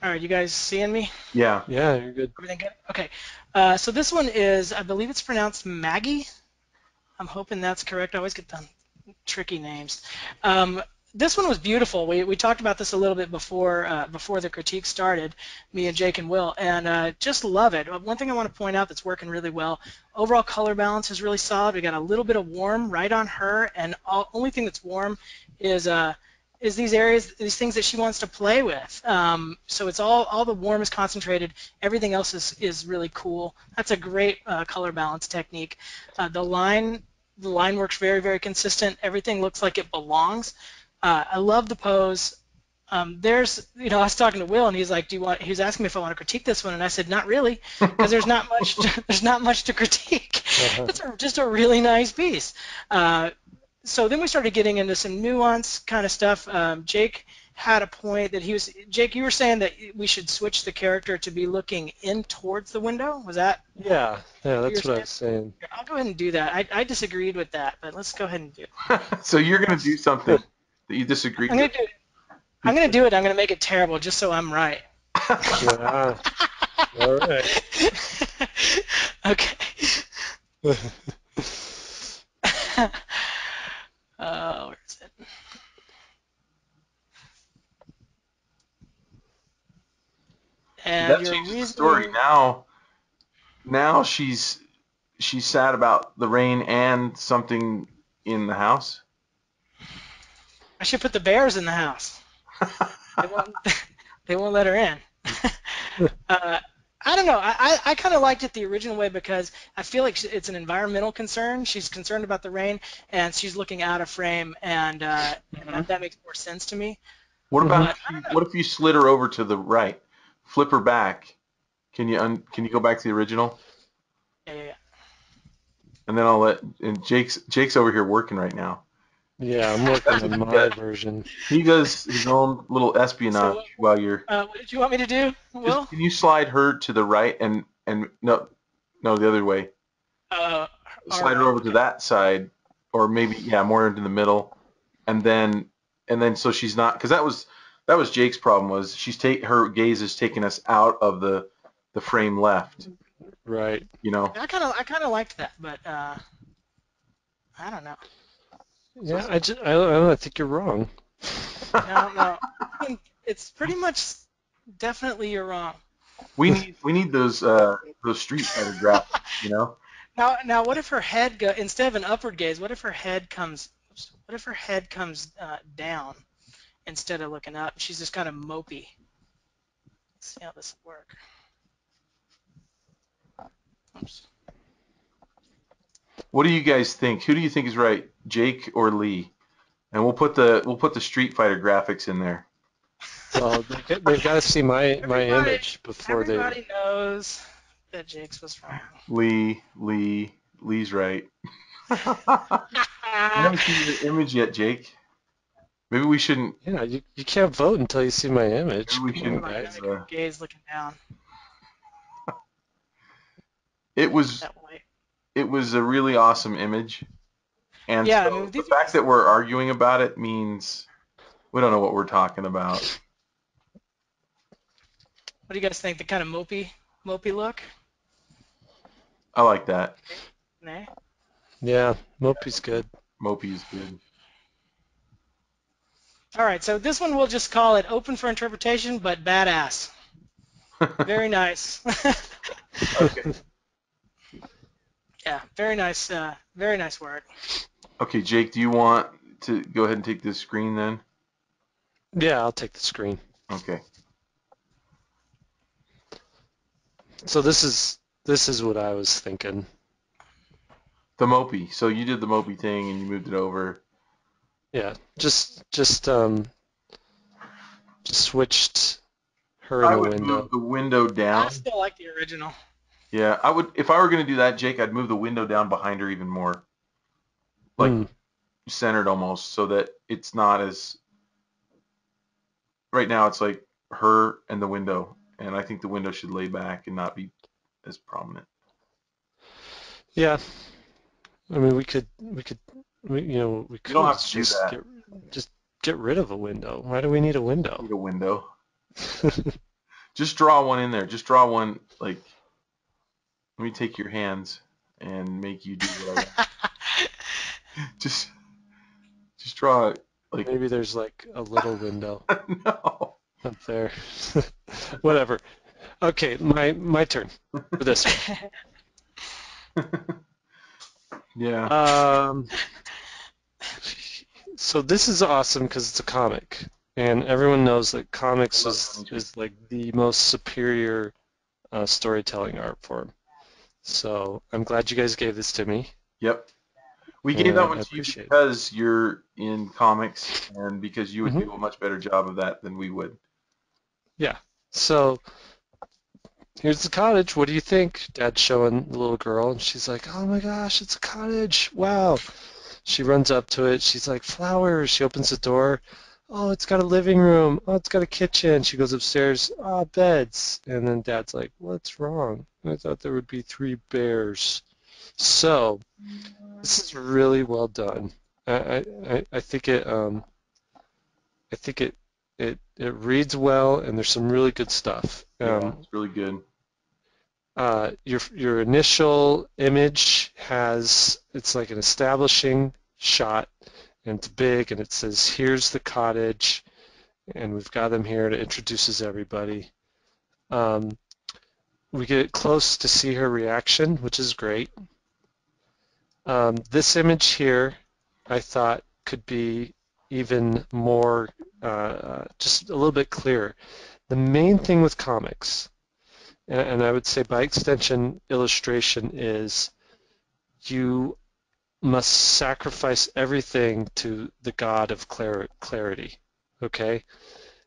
All right, you guys seeing me?
Yeah.
Yeah, you're good.
Everything good? Okay. Uh, so this one is, I believe it's pronounced Maggie. I'm hoping that's correct. I always get the tricky names. Um, this one was beautiful. We, we talked about this a little bit before uh, before the critique started, me and Jake and Will, and uh, just love it. One thing I want to point out that's working really well, overall color balance is really solid. We got a little bit of warm right on her, and all, only thing that's warm is uh, is these areas, these things that she wants to play with. Um, so it's all all the warm is concentrated. Everything else is is really cool. That's a great uh, color balance technique. Uh, the line the line works very very consistent. Everything looks like it belongs. Uh, I love the pose. Um, there's, you know, I was talking to Will, and he's like, "Do you want?" He was asking me if I want to critique this one, and I said, "Not really, because there's not much. To, there's not much to critique.
Uh-huh.
It's a, just a really nice piece." Uh, so then we started getting into some nuance kind of stuff. Um, Jake had a point that he was. Jake, you were saying that we should switch the character to be looking in towards the window. Was that?
Yeah, yeah, that's what I was saying.
I'll go ahead and do that. I, I disagreed with that, but let's go ahead and do. it.
so you're going to do something that you disagree
I'm gonna
with.
do. I'm gonna do it. I'm gonna make it terrible just so I'm right.
Yeah. All right.
okay. uh, where is it? And
that
your
changes the story. Now, now she's she's sad about the rain and something in the house.
I should put the bears in the house. They won't, they won't let her in. uh, I don't know. I, I, I kind of liked it the original way because I feel like it's an environmental concern. She's concerned about the rain, and she's looking out of frame, and, uh, and that, that makes more sense to me.
What about
Mhm.
if you, what if you slid her over to the right, flip her back? Can you un, can you go back to the original?
Yeah, yeah, yeah.
And then I'll let and Jake's Jake's over here working right now.
Yeah, I'm working on my version.
He does his own little espionage
So-
while you're.
Uh, what did you want me to do, Will?
Just, can you slide her to the right and and no no the other way?
Uh,
Slide her over to that side, or maybe yeah more into the middle, and then and then so she's not because that was that was Jake's problem was she's take her gaze is taking us out of the the frame left.
Right.
You know.
I kind of I kind of liked that, but uh, I don't know.
Yeah, I, just, I, I don't think you're wrong.
No, no. I mean, it's pretty much definitely you're wrong.
We need we need those uh those street fighter graphics, you know.
Now, now, what if her head go instead of an upward gaze? What if her head comes? oops, What if her head comes uh, down instead of looking up? She's just kind of mopey. Let's see how this will work. Oops.
What do you guys think? Who do you think is right, Jake or Lee? And we'll put the we'll put the Street Fighter graphics in there.
Well, they get- they've got to see my, my
Everybody-
image before they.
Everybody knows that Jake's was wrong.
Lee, Lee, Lee's right. I haven't seen the image yet, Jake. Maybe we shouldn't.
Yeah, you, you can't vote until you see my image.
Maybe we shouldn't
on,
Like,
guys.
uh,
gaze looking down
It was it was a really awesome image, and
Yeah, I mean,
the
these-
fact that we're arguing about it means we don't know what we're talking about.
What do you guys think? The kind of mopey, mopey look?
I like that.
Nah.
Yeah, Mopey's good.
Mopey is good.
All right, so this one we'll just call it open for interpretation, but badass. Very nice.
okay.
Yeah, very nice. Uh, very nice work.
Okay, Jake, do you want to go ahead and take this screen then?
Yeah, I'll take the screen.
Okay.
So this is this is what I was thinking.
The Mopey. So you did the Mopey thing and you moved it over.
Yeah, just just um just switched her
I
in the
would
window.
move the window down.
I still like the original.
Yeah, I would. If I were going to do that, Jake, I'd move the window down behind her even more, like
Hmm.
centered almost, so that it's not as. Right now, it's like her and the window, and I think the window should lay back and not be as prominent.
Yeah. I mean, we could we could we, you know we could
don't have to do
just
that.
get just get rid of a window. Why do we need a window?
Need a window. Just draw one in there. Just draw one like. Let me take your hands and make you do what I want. just, just draw like
Maybe there's like a little window
no.
up there. Whatever. Okay, my my turn for this. one.
Yeah.
Um, so this is awesome because it's a comic, and everyone knows that comics is, is like the most superior uh, storytelling art form. So I'm glad you guys gave this to me.
Yep. We gave that
I
one to you
appreciate it.
because you're in comics and because you would
Mhm.
do a much better job of that than we would. Yeah.
So here's the cottage. What do you think? Dad's showing the little girl, and she's like, "Oh my gosh, it's a cottage! Wow!" She runs up to it. She's like, flowers. She opens the door. Oh, it's got a living room. Oh, it's got a kitchen. She goes upstairs. Ah, beds. And then Dad's like, what's wrong? I thought there would be three bears. So, this is really well done. I, I, I- think it um, I think it, it it reads well and there's some really good stuff.
Yeah,
Um,
it's really good.
uh, your your initial image has it's like an establishing shot and it's big and it says here's the cottage and we've got them here and it introduces everybody. Um, we get close to see her reaction, which is great. Um, this image here, I thought could be even more, uh, just a little bit clearer. The main thing with comics and I would say by extension, illustration is you must sacrifice everything to the God of clarity. Okay,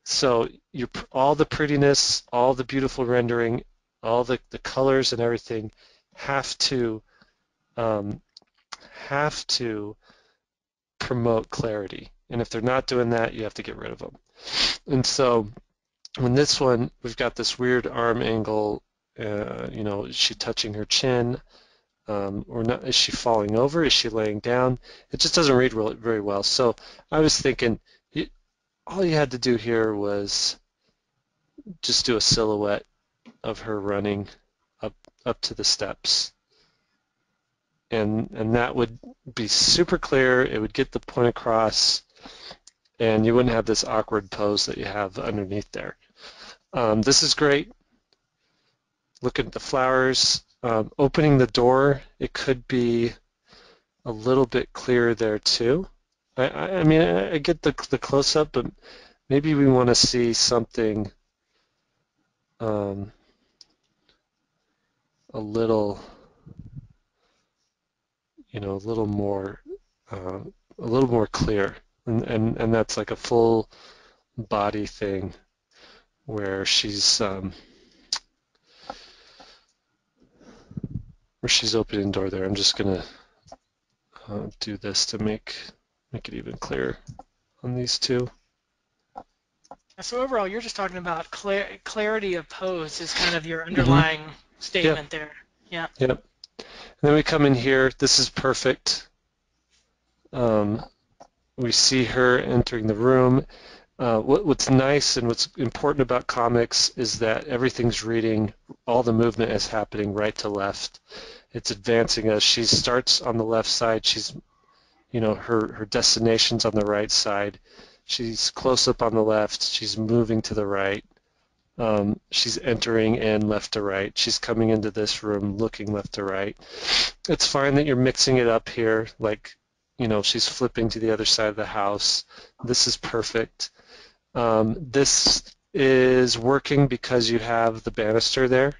so you all the prettiness, all the beautiful rendering, all the, the colors and everything have to um, have to promote clarity. And if they're not doing that, you have to get rid of them. And so when this one, we've got this weird arm angle. Uh, you know, she touching her chin? Um, or not? Is she falling over? Is she laying down? It just doesn't read real, very well. So I was thinking, you, all you had to do here was just do a silhouette of her running up up to the steps, and and that would be super clear. It would get the point across, and you wouldn't have this awkward pose that you have underneath there. Um, this is great. Look at the flowers. Um, opening the door, it could be a little bit clearer there too. I, I, I mean, I, I get the, the close-up, but maybe we want to see something um, a little, you know, a little more, uh, a little more clear, and, and and that's like a full body thing where she's um, where she's opening the door there. I'm just gonna uh, do this to make make it even clearer on these two.
So overall, you're just talking about clar- clarity of pose is kind of your underlying statement there. Yeah.
Yep. And then we come in here. This is perfect. Um, we see her entering the room. Uh, what, what's nice and what's important about comics is that everything's reading, all the movement is happening right to left. It's advancing us. She starts on the left side. She's, you know, her, her destination's on the right side. She's close up on the left. She's moving to the right. Um, she's entering in left to right. She's coming into this room looking left to right. It's fine that you're mixing it up here, like, you know, she's flipping to the other side of the house. This is perfect. Um, this is working because you have the banister there.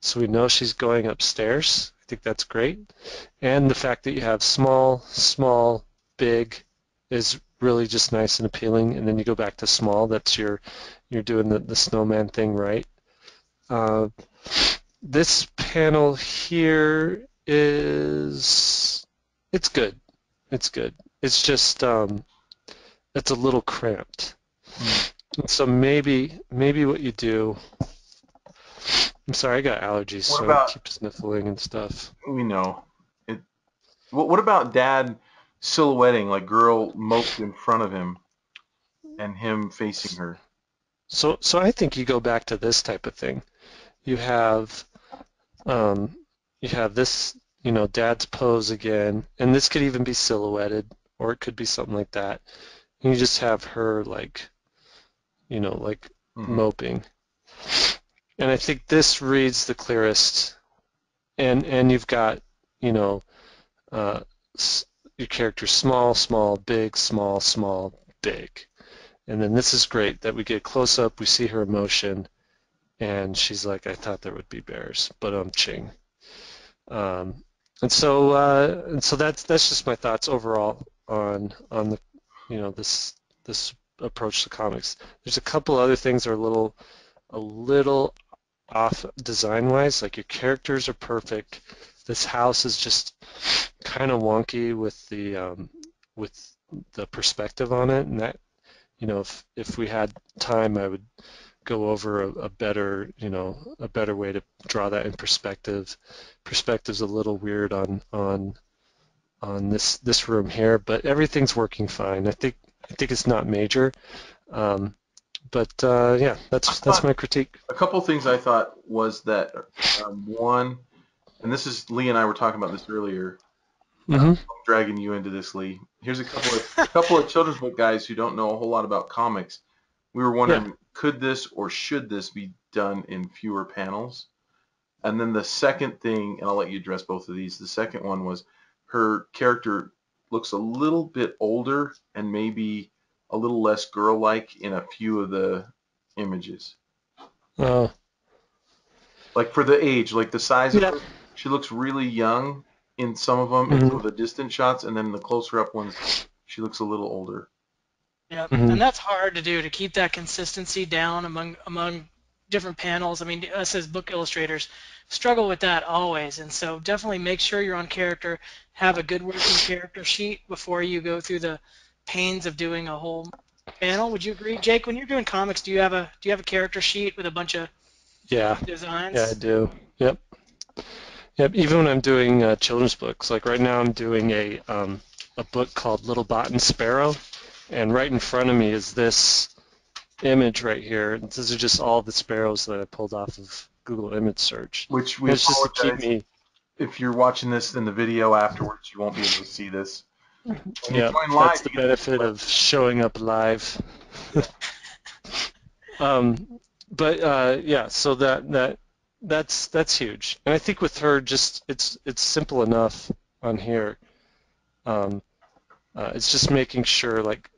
So we know she's going upstairs. I think that's great. And the fact that you have small, small, big is really just nice and appealing. And then you go back to small. That's your, you're doing the, the snowman thing right. Uh, this panel here is, it's good. It's good. It's just, um, it's a little cramped. And so maybe, maybe what you do, I'm sorry, I got allergies,
What
so
about-
I keep sniffling and stuff.
We know. It. What, what about Dad silhouetting, like girl moped in front of him, and him facing her?
So, so I think you go back to this type of thing. You have, um, you have this, you know, dad's pose again, and this could even be silhouetted, or it could be something like that. And you just have her like, you know, like
Mhm.
moping. And I think this reads the clearest. And and you've got, you know, uh, your character small, small, big, small, small, big. And then this is great that we get close up, we see her emotion, and she's like, I thought there would be bears, but um ching. Um, and so uh, and so that's that's just my thoughts overall on on the you know this this approach to comics. There's a couple other things that are a little a little off design wise, like your characters are perfect. this house is just kind of wonky with the um, with the perspective on it, and that you know if if we had time, I would go over a, a better you know a better way to draw that in perspective. Perspective's a little weird on on on this this room here, but everything's working fine. I think I think it's not major. Um, but uh, yeah, that's that's my critique.
A couple things I thought was that um, one, and this is Lee and I were talking about this earlier.
hmm
I'm dragging you into this, Lee. Here's a couple of a couple of children's book guys who don't know a whole lot about comics. We were wondering, could this or should this be done in fewer panels? And then the second thing, and I'll let you address both of these. The second one was her character looks a little bit older and maybe a little less girl-like in a few of the images.
Oh,
Like for the age, like the size of her, she looks really young in some of them, in some
Mhm.
of the distant shots, and then the closer-up ones, she looks a little older.
Yeah,
Mhm.
and that's hard to do to keep that consistency down among among different panels. I mean, us as book illustrators struggle with that always, and so definitely make sure you're on character. Have a good working character sheet before you go through the pains of doing a whole panel. Would you agree, Jake? When you're doing comics, do you have a do you have a character sheet with a bunch of
yeah,
designs?
yeah, I do. Yep, yep. Even when I'm doing uh, children's books, like right now, I'm doing a um, a book called Little Bot and Sparrow, and right in front of me is this image right here. These are just all the sparrows that I pulled off of Google Image Search.
Which we
it's just to keep
apologize.
me.
If you're watching this in the video afterwards, you won't be able to see this. When
Yeah,
live,
that's the benefit of showing up live. um, but uh, yeah, so that that that's that's huge, and I think with her, just it's it's simple enough on here. Um, uh, it's just making sure like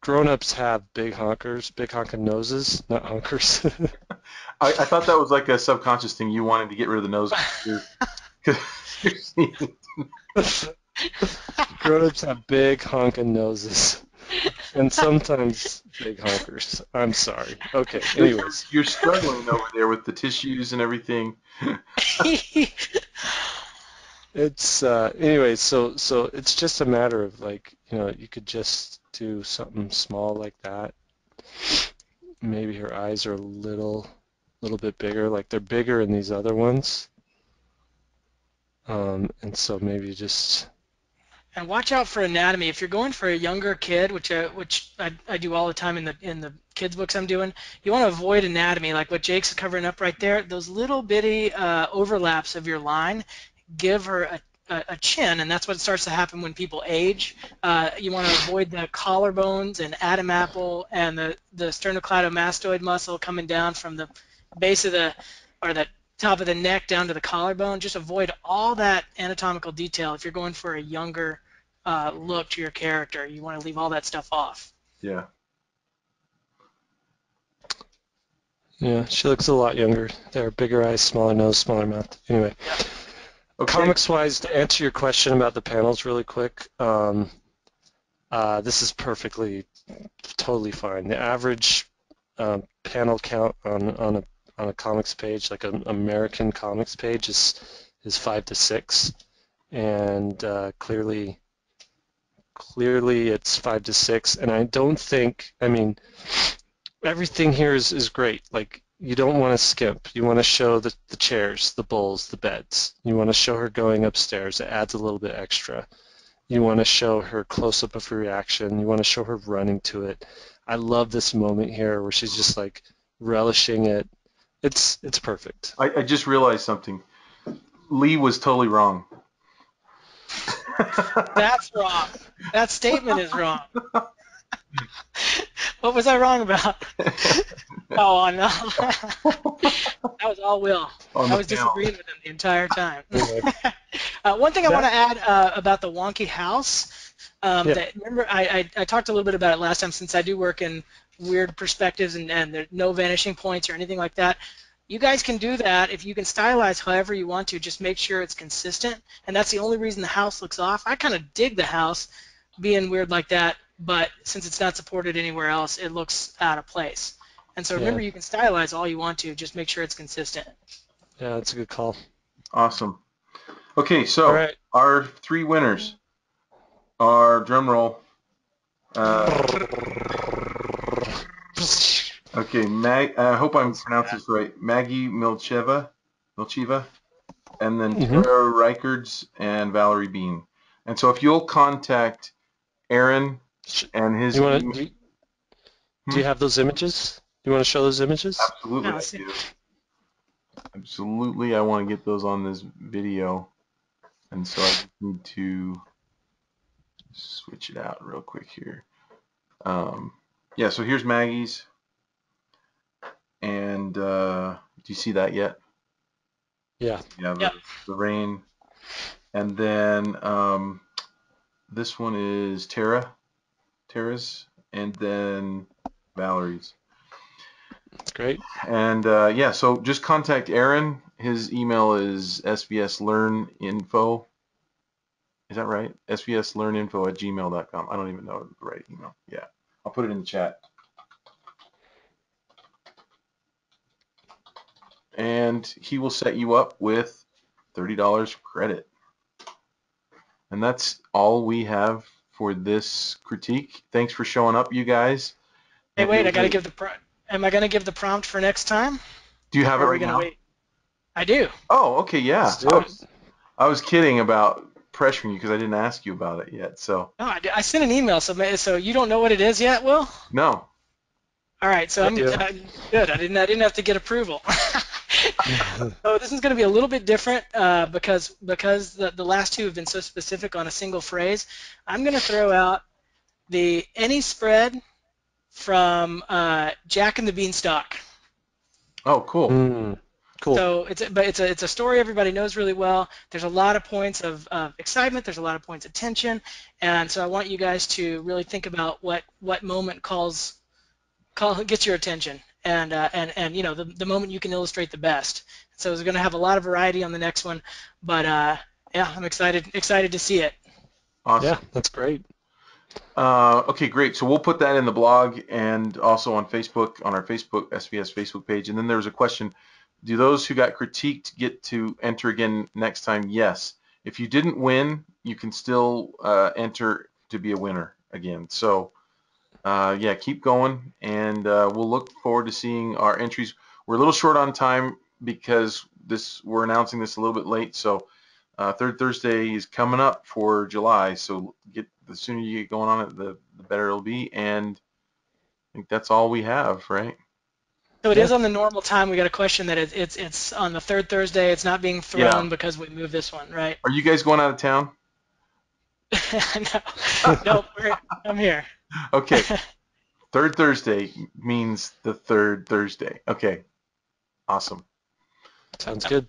grown-ups have big honkers, big honking noses, not honkers.
I, I thought that was like a subconscious thing. You wanted to get rid of the nose. you're- you're
grown-ups have big honking noses, and sometimes big honkers. I'm sorry. Okay. Anyways.
you're struggling over there with the tissues and everything.
It's uh, anyway, so so it's just a matter of like you know you could just do something small like that. Maybe her eyes are a little little bit bigger, like they're bigger in these other ones. Um, and so maybe just
And watch out for anatomy. If you're going for a younger kid, which uh, which I, I do all the time in the in the kids books I'm doing, you want to avoid anatomy, like what Jake's covering up right there. Those little bitty uh, overlaps of your line give her a, a, a chin, and that's what starts to happen when people age. Uh, you want to avoid the collarbones and Adam apple and the the sternocleidomastoid muscle coming down from the base of the or the top of the neck down to the collarbone. Just avoid all that anatomical detail if you're going for a younger uh, look to your character. You want to leave all that stuff off.
Yeah.
yeah, she looks a lot younger. There, bigger eyes, smaller nose, smaller mouth. Anyway.
Okay.
Comics wise, to answer your question about the panels really quick, um, uh, this is perfectly, totally fine. The average um, panel count on, on a on a comics page, like an American comics page, is is five to six, and uh, clearly, clearly it's five to six. And I don't think, I mean, everything here is, is great. Like you don't want to skimp. You want to show the, the chairs, the bowls, the beds. You want to show her going upstairs. It adds a little bit extra. You want to show her close up of her reaction. You want to show her running to it. I love this moment here where she's just like relishing it. It's it's perfect.
I, I just realized something. Lee was totally wrong.
That's wrong. That statement is wrong. what was I wrong about? oh, no. that was all Will. I was disagreeing with him the entire time. Uh, one thing I want to add uh, about the wonky house. Um,
Yeah.
that, remember, I, I, I talked a little bit about it last time since I do work in weird perspectives and, and there's no vanishing points or anything like that. You guys can do that if you can stylize however you want to. Just make sure it's consistent, and that's the only reason the house looks off. I kind of dig the house being weird like that, but since it's not supported anywhere else, it looks out of place. And so remember,
Yeah.
you can stylize all you want to. Just make sure it's consistent.
yeah, that's a good call.
Awesome. Okay, so
All right.
our three winners are drum roll. Uh, okay, Mag. I hope I'm pronouncing this right. Maggie Milcheva, Milcheva, and then
Mhm.
Tara Reicherds and Valerie Bean. And so if you'll contact Aaron and his
You wanna, Do, do you have those images? Do You want to show those images?
Absolutely,
No,
I do. Absolutely, I want to get those on this video, and so I need to switch it out real quick here. Um, yeah, so here's Maggie's, and uh, do you see that yet?
Yeah.
Yeah, the,
Yep.
the rain, and then um, this one is Tara, Tara's, and then Valerie's.
That's great.
And uh, yeah, so just contact Aaron. His email is svslearninfo. Is that right? svslearninfo at gmail.com. I don't even know the right email. Yeah, I'll put it in the chat. And he will set you up with $30 credit. And that's all we have for this critique. Thanks for showing up, you guys.
Hey, wait, I gotta give the. Pro- am I gonna give the prompt for next time?
Do you have it
are we
right
gonna
now?
wait? I do.
Oh, okay, yeah.
Let's do
I
it.
was, I was kidding about pressuring you because I didn't ask you about it yet. So
No, I, I sent an email, so so you don't know what it is yet, Will?
no.
All right, so
I
I'm
do.
uh, good. I didn't I didn't have to get approval. so this is going to be a little bit different uh, because because the, the last two have been so specific on a single phrase. I'm going to throw out the any spread from uh, Jack and the Beanstalk.
Oh, cool.
Mm, cool.
So it's a, but it's a it's a story everybody knows really well. There's a lot of points of, of excitement. There's a lot of points of tension, and so I want you guys to really think about what what moment calls call gets your attention, and uh, and and you know the the moment you can illustrate the best. So we're going to have a lot of variety on the next one, but uh, yeah, I'm excited excited to see it.
Awesome.
yeah, that's great.
Uh, okay, great. So we'll put that in the blog and also on Facebook, on our Facebook, SVS Facebook page. And then there was a question, do those who got critiqued get to enter again next time? Yes. If you didn't win, you can still uh, enter to be a winner again. So uh, yeah, keep going, and uh, we'll look forward to seeing our entries. We're a little short on time because this we're announcing this a little bit late. So uh, third Thursday is coming up for July. So get the sooner you get going on it, the, the better it'll be. And I think that's all we have, right?
So it
Yeah.
is on the normal time. We got a question that it's it's, it's on the third Thursday. It's not being thrown
Yeah.
because we moved this one, right?
Are you guys going out of town?
No, no, we're, I'm here.
Okay. third Thursday means the third Thursday. Okay. Awesome.
Sounds good.